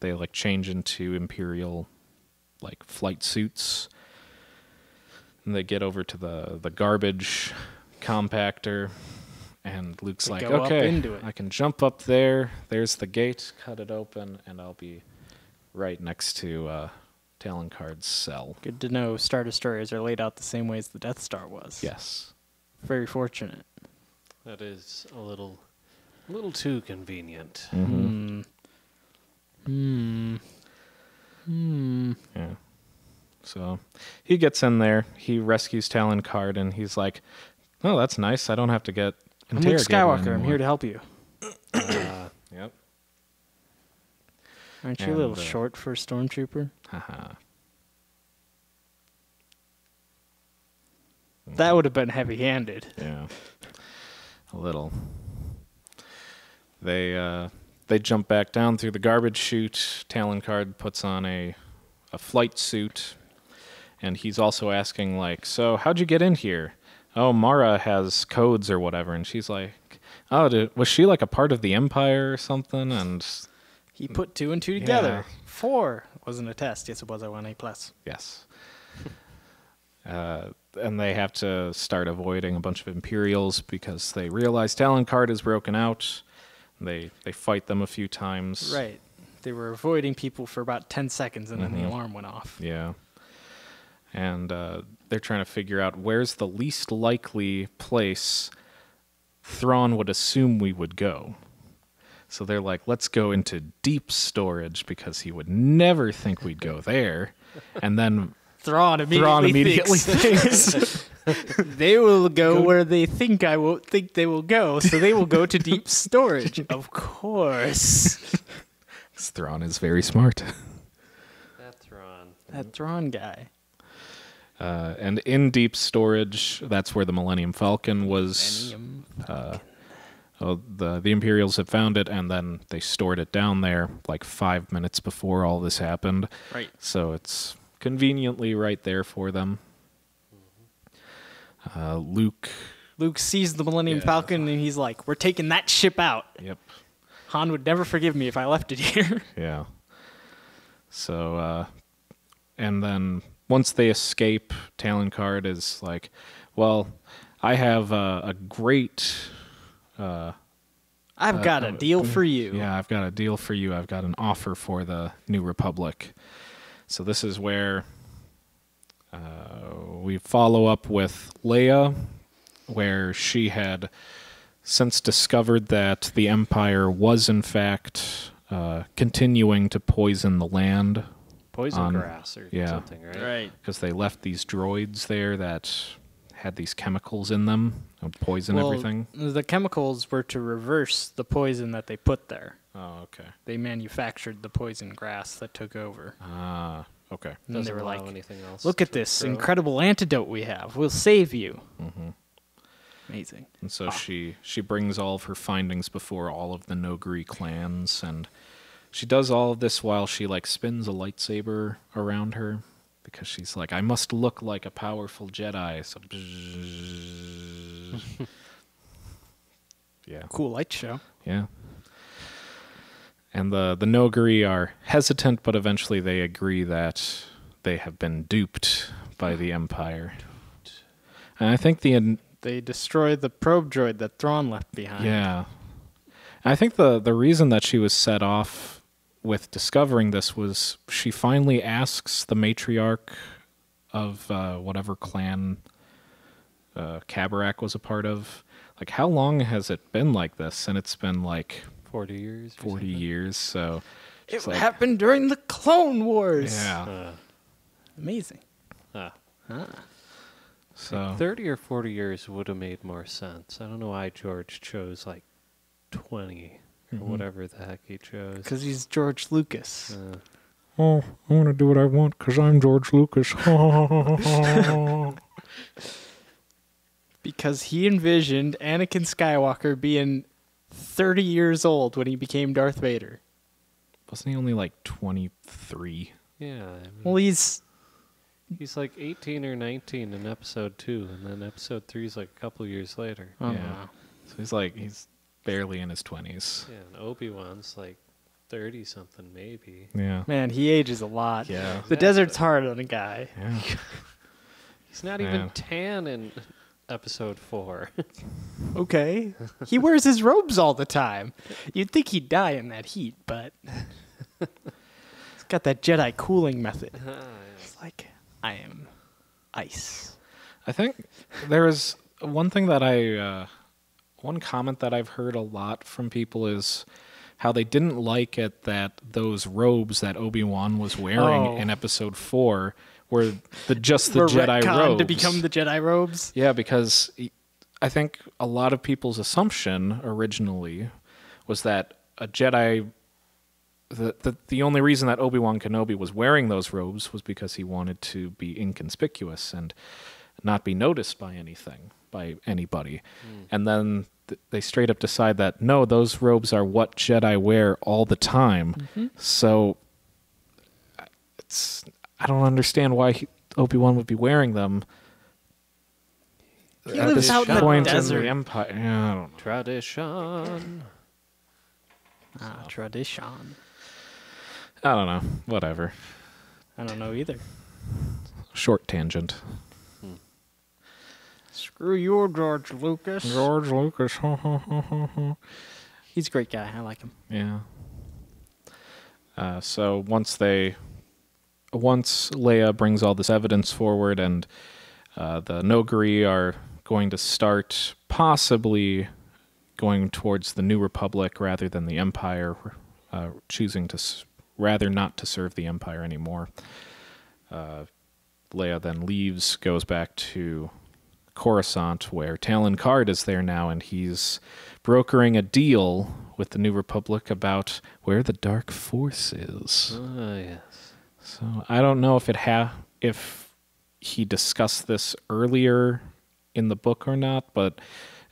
they like change into Imperial like flight suits and they get over to the the garbage compactor and Luke's They like, "Okay, into it." I can jump up there. There's the gate. Cut it open and I'll be right next to uh Talon Karrde's cell." Good to know Star Destroyers are laid out the same way as the Death Star was. Yes. Very fortunate. That is a little, a little too convenient. Mm-hmm. Hmm. Hmm. Hmm. Yeah. So he gets in there. He rescues Talon Karrde, and he's like, "Oh, that's nice. I don't have to get I'm Luke interrogated Skywalker. I'm anymore." here to help you. Uh, Yep. Aren't you a little And, uh, short for a stormtrooper? Haha. That would have been heavy-handed. Yeah. A little. They uh they jump back down through the garbage chute. Talon Karrde puts on a a flight suit and he's also asking like, "So, how'd you get in here?" "Oh, Mara has codes or whatever." And she's like, "Oh, did, was she like a part of the empire or something?" And He put two and two together. Yeah. Four wasn't a test. Yes, it was. I won A plus. Yes. uh, and they have to start avoiding a bunch of Imperials because they realize Talon Karrde is broken out. They they fight them a few times. Right. They were avoiding people for about ten seconds, and then the Mhm. alarm went off. Yeah. And uh, they're trying to figure out where's the least likely place Thrawn would assume we would go. So they're like, let's go into deep storage because he would never think we'd go there. And then Thrawn immediately, Thrawn immediately thinks thinks, they will go, where they think I won't think they will go, so they will go to deep storage. Of course. Thrawn is very smart. That's Ron. That Thrawn guy. Uh, and in deep storage, that's where the Millennium Falcon was. Millennium Uh, oh, the the Imperials had found it, and then they stored it down there like five minutes before all this happened. Right. So it's conveniently right there for them. Uh, Luke. Luke sees the Millennium Yeah. Falcon and he's like, "We're taking that ship out." Yep. Han would never forgive me if I left it here. Yeah. So, uh, and then once they escape, Talon Karrde is like, well, I have uh, a great. Uh, I've got a uh, deal for you. Yeah, I've got a deal for you. I've got an offer for the New Republic. So this is where uh, we follow up with Leia, where she had since discovered that the Empire was in fact uh, continuing to poison the land Poison On- grass or yeah. something, right? Right. because they left these droids there that had these chemicals in them that poison Well, everything. The chemicals were to reverse the poison that they put there. Oh, okay. They manufactured the poison grass that took over. Ah, okay. And they Doesn't were allow like, anything else Look at to this grow. incredible antidote we have. We'll save you. Mm-hmm. Amazing. And so Ah. she she brings all of her findings before all of the Noghri clans, and she does all of this while she like spins a lightsaber around her because she's like, I must look like a powerful Jedi. So, yeah, Cool light show. yeah. And the the Noghri are hesitant, but eventually they agree that they have been duped by the Empire. And I think the They destroy the probe droid that Thrawn left behind. Yeah. I think the the reason that she was set off with discovering this was she finally asks the matriarch of uh, whatever clan uh, Khabarakh was a part of, like, how long has it been like this? And it's been like 40 years. 40 something? years. So, It like, happened during the Clone Wars. yeah. Uh, Amazing. Ah. So, 30 or 40 years would have made more sense. I don't know why George chose like 20 or Mhm. whatever the heck he chose. Because he's George Lucas. Uh, oh, I want to do what I want because I'm George Lucas. Because he envisioned Anakin Skywalker being 30 years old when he became Darth Vader. Wasn't he only like 23? yeah. I mean, Well, he's he's like 18 or 19 in episode 2, and then episode 3 is like a couple years later. Oh, Yeah. wow. So he's like, he's barely in his 20s. Yeah, and Obi Wan's like 30 something, maybe. Yeah. Man, he ages a lot. Yeah. The desert's hard on a guy. Yeah. He's not Yeah. even tan in episode 4. Okay. he wears his robes all the time. You'd think he'd die in that heat, but he's got that Jedi cooling method. It's like, I am ice. I think there is one thing that I, uh, one comment that I've heard a lot from people is how they didn't like it that those robes that Obi Wan was wearing Oh. in Episode Four were the just the Jedi robes to become the Jedi robes. Yeah, because I think a lot of people's assumption originally was that a Jedi. The, the, the only reason that Obi Wan Kenobi was wearing those robes was because he wanted to be inconspicuous and not be noticed by anything, by anybody. And then th- they straight up decide that no, those robes are what Jedi wear all the time. So uh, it's I don't understand why Obi Wan would be wearing them. He at lives out in the point desert. the Empire. Yeah, I don't know. Tradition. Ah, tradition. I don't know. Whatever. I don't know either. Short tangent. Screw you, George Lucas. George Lucas. He's a great guy. I like him. yeah. Uh, so once they, once Leia brings all this evidence forward, and uh, the Noghri are going to start possibly going towards the New Republic rather than the Empire, uh, choosing to s- rather not to serve the Empire anymore. Uh, Leia then leaves, goes back to Coruscant, where Talon Karrde is there now, and he's brokering a deal with the New Republic about where the Dark Force is. Ah, yes. So I don't know if it ha if he discussed this earlier in the book or not, but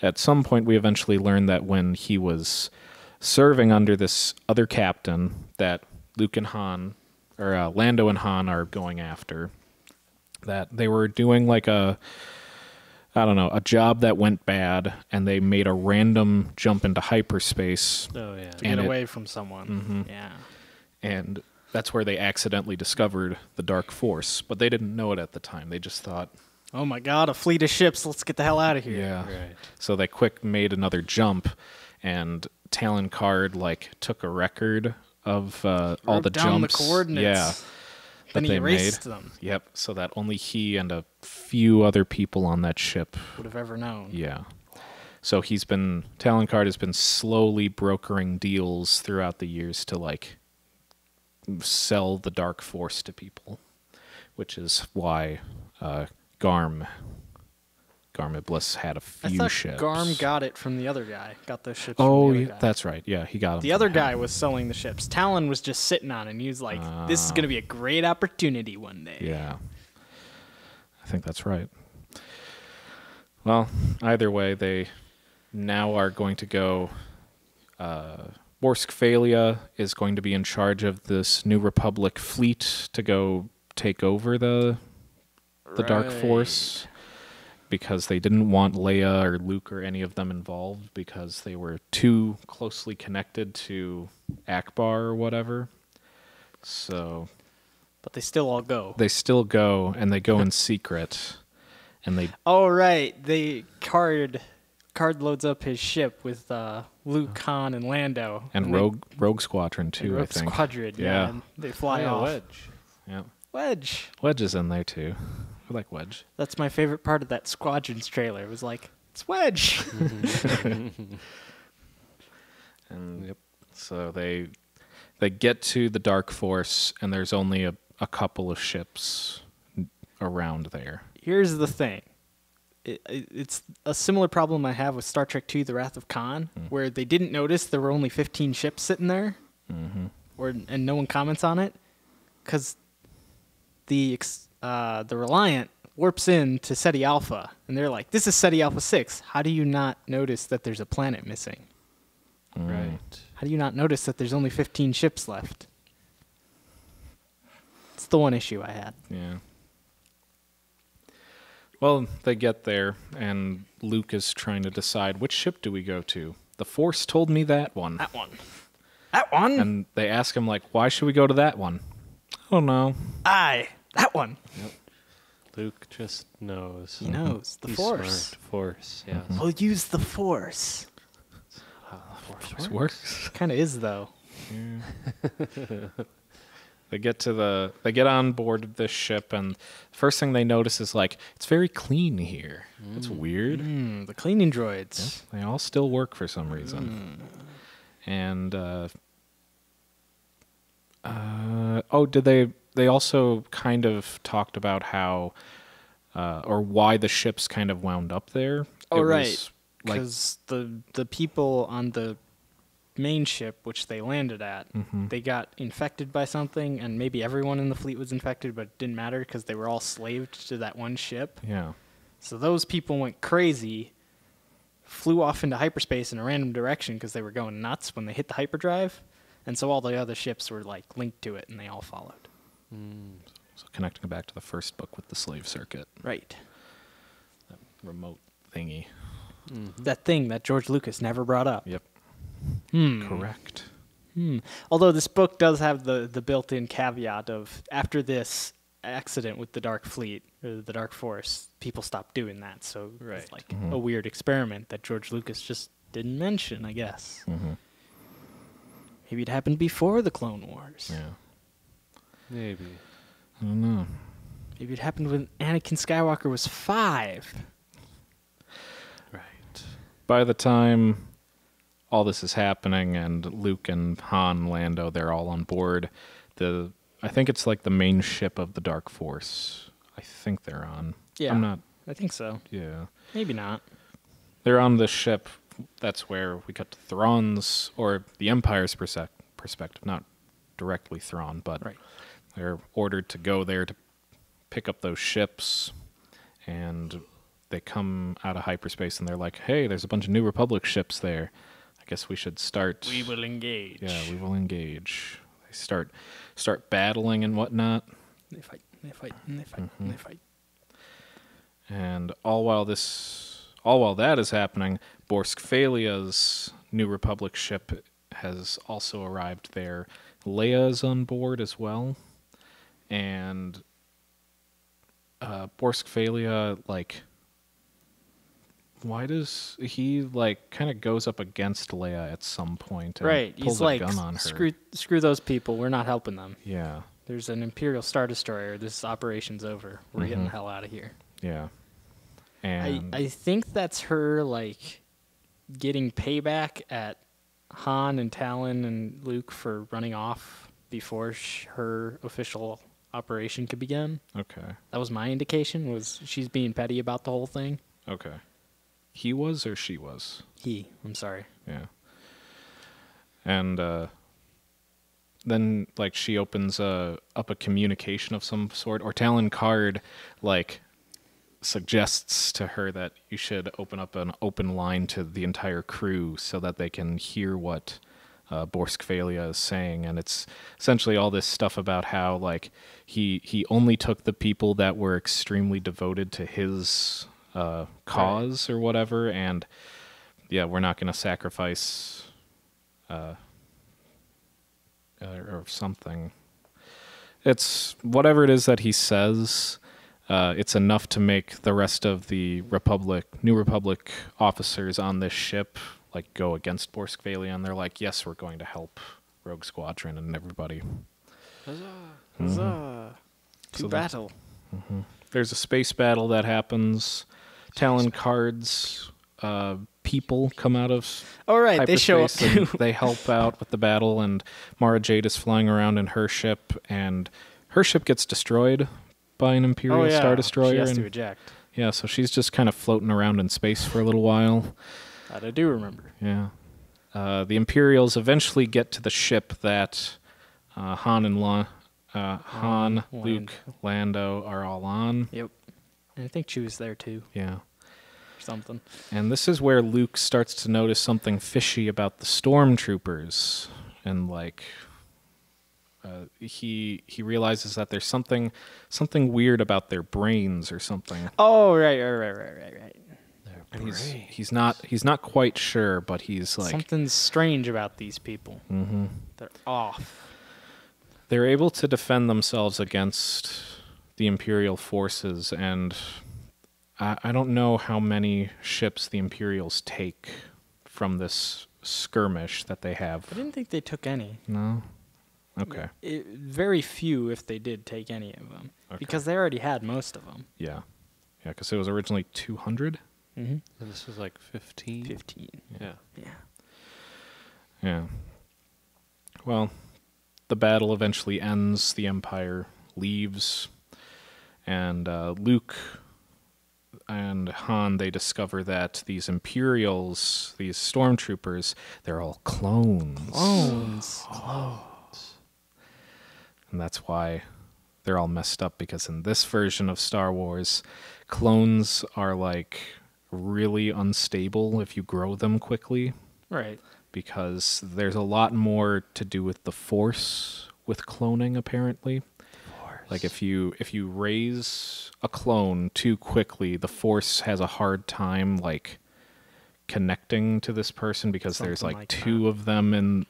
at some point we eventually learned that when he was serving under this other captain that Luke and Han or uh, Lando and Han are going after, that they were doing like a I don't know, a job that went bad and they made a random jump into hyperspace Oh, yeah. to And get it- away from someone. Yeah. and that's where they accidentally discovered the dark force but they didn't know it at the time they just thought Oh my God, a fleet of ships. Let's get the hell out of here. yeah Right. so they quick made another jump and talon karrde like took a record of uh, all Wrote the down jumps the coordinates. yeah Then that he they erased made. them. yep so that only he and a few other people on that ship Would have ever known. yeah so he's been talon karrde has been slowly brokering deals throughout the years to like sell the dark force to people which is why uh, garm garm bliss had a few I thought ships Garm got it from the other guy. Got those ships. oh from the yeah, guy. that's right yeah he got 'em the other him. guy was selling the ships. Talon was just sitting on, it, and he was like, "This is going to be a great opportunity one day." Ah. Yeah. I think that's right. Well, either way, they now are going to go. Uh, Borsk Fey'lya is going to be in charge of this New Republic fleet to go take over the the Dark Force because they didn't want Leia or Luke or any of them involved because they were too closely connected to Ackbar or whatever. So But they still all go. they still go and they go in secret and they Oh right, they Karrde Karrde loads up his ship with uh, Luke, Han, and Lando, and they- rogue rogue squadron and too i Rogue think Squadron. Yeah, Yeah. and they fly yeah, off. Wedge. yeah Wedge. wedge is in there too i like wedge That's my favorite part of that Squadrons trailer. It was like, it's Wedge. and Yep. so they they get to the dark force and there's only a, a couple of ships around there Here's the thing. It, it, it's a similar problem I have with Star Trek II: The Wrath of Khan, Hmm. where they didn't notice there were only 15 ships sitting there, mm-hmm. or and no one comments on it, because the ex- uh, the Reliant warps in to Ceti Alpha, and they're like, "This is Ceti Alpha Six. How do you not notice that there's a planet missing? Right. How do you not notice that there's only 15 ships left?" It's the one issue I had. yeah well they get there and luke is trying to decide which ship do we go to the force told me that one That one. That one. and they ask him like why should we go to that one i don't know I. That one. Luke just knows. He knows the He's Force. smart. Force, yes. Mm-hmm. We'll use the Force. Uh, this works works. Kind of is though. They get to the they get on board this ship and first thing they notice is like it's very clean here. It's weird. Hmm, the cleaning droids. They all still work for some reason. And uh, uh, oh, did they? They also kind of talked about how uh, or why the ships kind of wound up there. Oh, It right. was Like Because the the people on the main ship, which they landed at, Mhm. they got infected by something, and maybe everyone in the fleet was infected, but it didn't matter because they were all slaved to that one ship. yeah, So those people went crazy, flew off into hyperspace in a random direction because they were going nuts when they hit the hyperdrive, and so all the other ships were like linked to it, and they all followed. so connecting back to the first book with the slave circuit Right. That remote thingy. That thing that George Lucas never brought up. Yep, Hmm. correct. Hmm. Although this book does have the, the built in caveat of after this accident with the Dark Fleet, or the Dark Force, people stopped doing that. So Right. it's like Mhm. a weird experiment that George Lucas just didn't mention, I guess. hmm Maybe it happened before the Clone Wars. Yeah, Maybe. I don't know. Maybe it happened when Anakin Skywalker was five. Right. by the time all this is happening, and Luke and Han, Lando, they're all on board. The I think it's like the main ship of the Dark Force. I think they're on. Yeah. I'm not. I think so. Yeah. Maybe not. They're on this ship. That's where we cut to Thrawn's or the Empire's persec- perspective, not directly Thrawn, but Right. they're ordered to go there to pick up those ships, and they come out of hyperspace and they're like, "Hey, there's a bunch of New Republic ships there. I guess we should start." We will engage. Yeah, we will engage. They start start battling and whatnot. They fight. They fight. And they fight. And they fight. And all while this, all while that is happening, Borsk Fey'lya's New Republic ship has also arrived there. Leia is on board as well, and uh, Borsk Fey'lya like. Why does he like kind of goes up against Leia at some point? And Right. Pulls He's a like, gun on her. screw, screw those people. We're not helping them. Yeah, There's an Imperial Star Destroyer. This operation's over. We're getting Mm-hmm. the hell out of here. yeah. I, I think that's her like getting payback at Han and Talon and Luke for running off before sh- her official operation could begin. okay, That was my indication. Was she's being petty about the whole thing? okay. He was or she was? He. I'm sorry. Yeah. And uh, then, like, she opens a, up a communication of some sort, or Talon Karrde, like, suggests to her that you should open up an open line to the entire crew so that they can hear what uh, Borsk Fey'lya is saying. And it's essentially all this stuff about how, like, he, he only took the people that were extremely devoted to his uh, cause or whatever. And yeah, we're not going to sacrifice uh, uh, or something. It's whatever it is that he says. Uh, it's enough to make the rest of the Republic, New Republic officers on this ship, like go against Borsk and they're like, "Yes, we're going to help Rogue Squadron and everybody." Huzzah! Mm-hmm. Huzzah! To So battle. There's a space battle that happens. Talon Karrde's, uh, people come out of All right, they show up they help out with the battle, and Mara Jade is flying around in her ship, and her ship gets destroyed by an Imperial oh yeah, Star Destroyer. She has and, to eject. yeah, so she's just kind of floating around in space for a little while. That I do remember. Yeah. Uh, the Imperials eventually get to the ship that uh, Han and La- uh, Han, Lando. Luke, Lando are all on. Yep. And I think she was there too, Yeah. or something. And this is where Luke starts to notice something fishy about the stormtroopers, and like uh, he he realizes that there's something something weird about their brains or something. Oh right, right, right, right, right, right. And he's he's not he's not quite sure, but he's like Something's strange about these people. hmm They're off. They're able to defend themselves against the Imperial forces, and I, I don't know how many ships the Imperials take from this skirmish that they have. I didn't think they took any. No. Okay. It, very few, if they did take any of them, Okay. because they already had most of them. Yeah. Yeah, because it was originally 200. Mm-hmm. And this was like 15. Fifteen. Yeah. Yeah. Yeah. Well, the battle eventually ends. The Empire leaves. And uh, Luke and Han, they discover that these Imperials, these stormtroopers, they're all clones. Clones. And that's why they're all messed up because in this version of Star Wars, clones are like really unstable if you grow them quickly Right. because there's a lot more to do with the force with cloning apparently. Like if you if you raise a clone too quickly, the force has a hard time like connecting to this person because there's like, like two that. of them in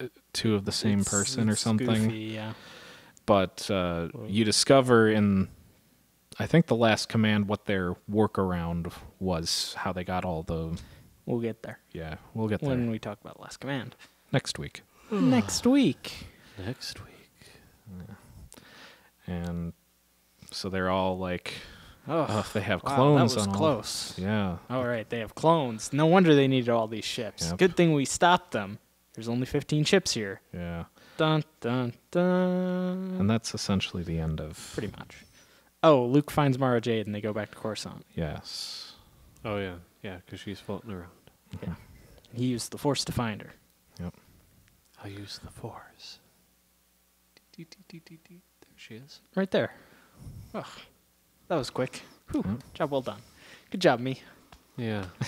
uh, two of the same It's- person or something goofy, yeah. but uh, you discover in I think the last command what their workaround was how they got all the We'll get there yeah we'll get there when we talk about Last Command next week hmm. next week. Next week. and so they're all like Oh, Oh, they have wow, clones that was on all- close. Yeah. All right, they have clones. No wonder they needed all these ships. Yep. Good thing we stopped them. There's only 15 ships here. Yeah. Dun dun dun. And that's essentially the end of. Pretty much. Oh, Luke finds Mara Jade and they go back to Coruscant. Yes. Oh yeah, yeah, because she's floating around. Yeah. He used the Force to find her. Yep. I'll use the force. There she is. Right there. Ugh, that was quick. Whew, Yep. Job well done. Good job, me. Yeah.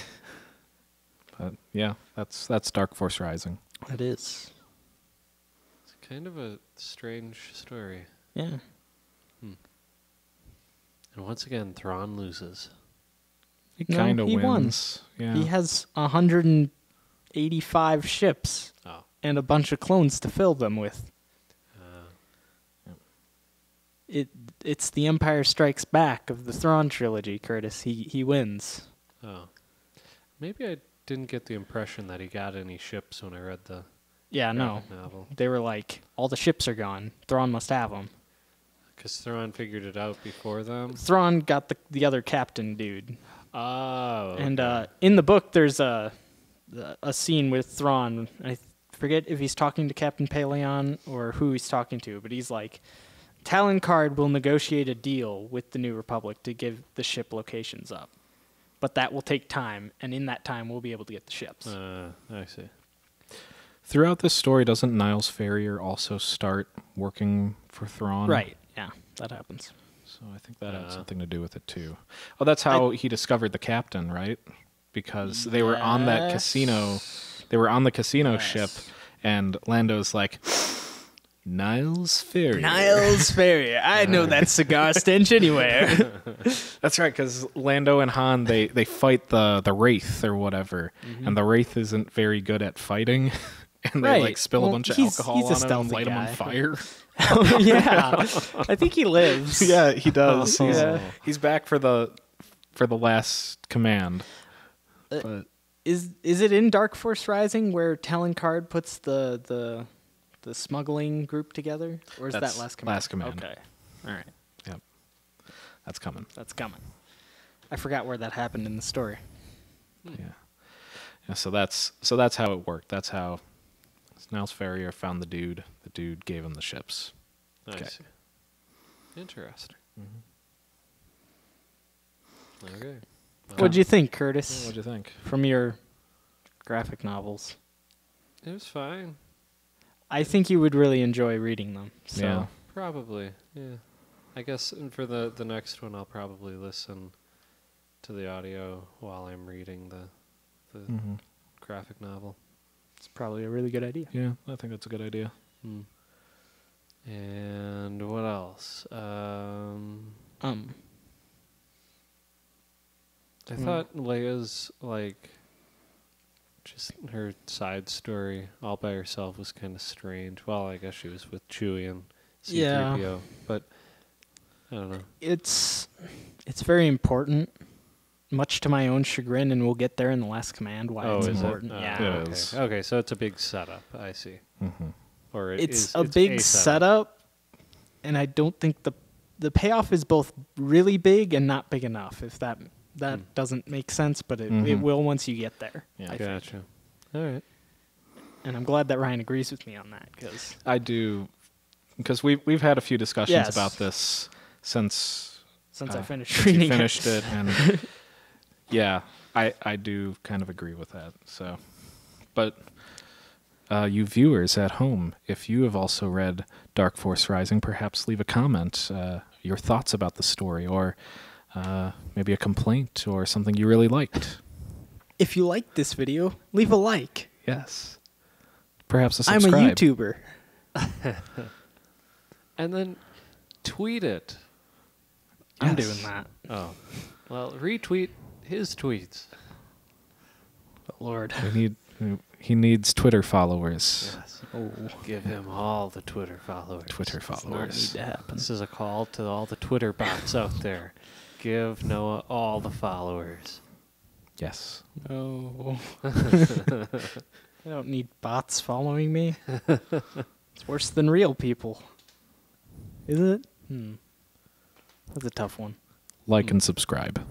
But yeah, that's that's Dark Force Rising. It is. It's kind of a strange story. Yeah. Hmm. And once again, Thrawn loses. He kind of he won. wins. Yeah. He has 185 ships Oh. and a bunch of clones to fill them with. Uh, It it's the Empire Strikes Back of the Thrawn trilogy, Curtis. He he wins. oh. Maybe I didn't get the impression that he got any ships when I read the Yeah, no. novel. They were like, all the ships are gone. Thrawn must have them. Because Thrawn figured it out before them. Thrawn got the the other captain dude. Oh. And uh, in the book, there's a a scene with Thrawn. I forget if he's talking to Captain Pellaeon or who he's talking to, but he's like, Talon Karrde will negotiate a deal with the New Republic to give the ship locations up, but that will take time, and in that time, we'll be able to get the ships. Uh, I see. Throughout this story, doesn't Niles Ferrier also start working for Thrawn? right? Yeah, that happens. So I think that had something to do with it too. Oh, that's how he discovered the captain, right? Because they were on that casino. They were on the casino Yes. ship, and Lando's like, Niles Ferrier. Niles Ferrier. I know that cigar stench anywhere. That's right, because Lando and Han they they fight the the wraith or whatever, mm-hmm. and the wraith isn't very good at fighting, and they Right. like spill Well, a bunch of he's- alcohol on him and light him on fire. yeah, I think he lives. yeah, he does. Oh. He's, Yeah. he's back for the for the last command. Uh, but Is is it in Dark Force Rising where Talon Karrde puts the the the smuggling group together, or is That's that last command? Last Command. Okay, all right, yep, that's coming. that's coming. I forgot where that happened in the story. Yeah. Yeah, so that's so that's how it worked. That's how Niles Ferrier found the dude. The dude gave him the ships. I Okay. see. Interesting. Okay. What'd you think, Yeah, Curtis, what'd you think? from your graphic novels? It was fine. I think you would really enjoy reading them. So Yeah. Probably. Yeah. I guess and for the the next one, I'll probably listen to the audio while I'm reading the the Mm-hmm. graphic novel. it's probably a really good idea. Yeah, I think that's a good idea. Hmm. And what else? Um, Um, I Hmm. thought Leia's like just her side story all by herself was kind of strange. Well, I guess she was with Chewie and C-3PO, but I don't know. it's it's very important, much to my own chagrin, and we'll get there in the last command. Why it's important? it? Oh, yeah, It okay. Okay, so it's a big setup. I see. Mm-hmm. Or it it's is- a big setup, and I don't think the the payoff is both really big and not big enough. If that that Hmm. doesn't make sense, but it, it Mhm. will once you get there. Yeah. I think. Gotcha. All right. And I'm glad that Ryan agrees with me on that because I do, because we've we've had a few discussions Yes. about this since since I uh, finished since you reading finished it, it, and yeah, I I do kind of agree with that. So, but uh, you viewers at home, if you have also read Dark Force Rising, perhaps leave a comment, uh, your thoughts about the story, or uh, maybe a complaint or something you really liked. if you liked this video, leave a like. Yes, perhaps a subscribe. I'm a. YouTuber. And then tweet it. I'm doing that. Oh. Well, retweet his tweets. But Lord. We need. He needs Twitter followers. Yes. Oh, Give him all the Twitter followers. Twitter does not need followers. This is a call to all the Twitter bots out there. Give Noah all the followers. Yes. No. I don't need bots following me. it's worse than real people. Is it? Hmm. That's a tough one. like and subscribe.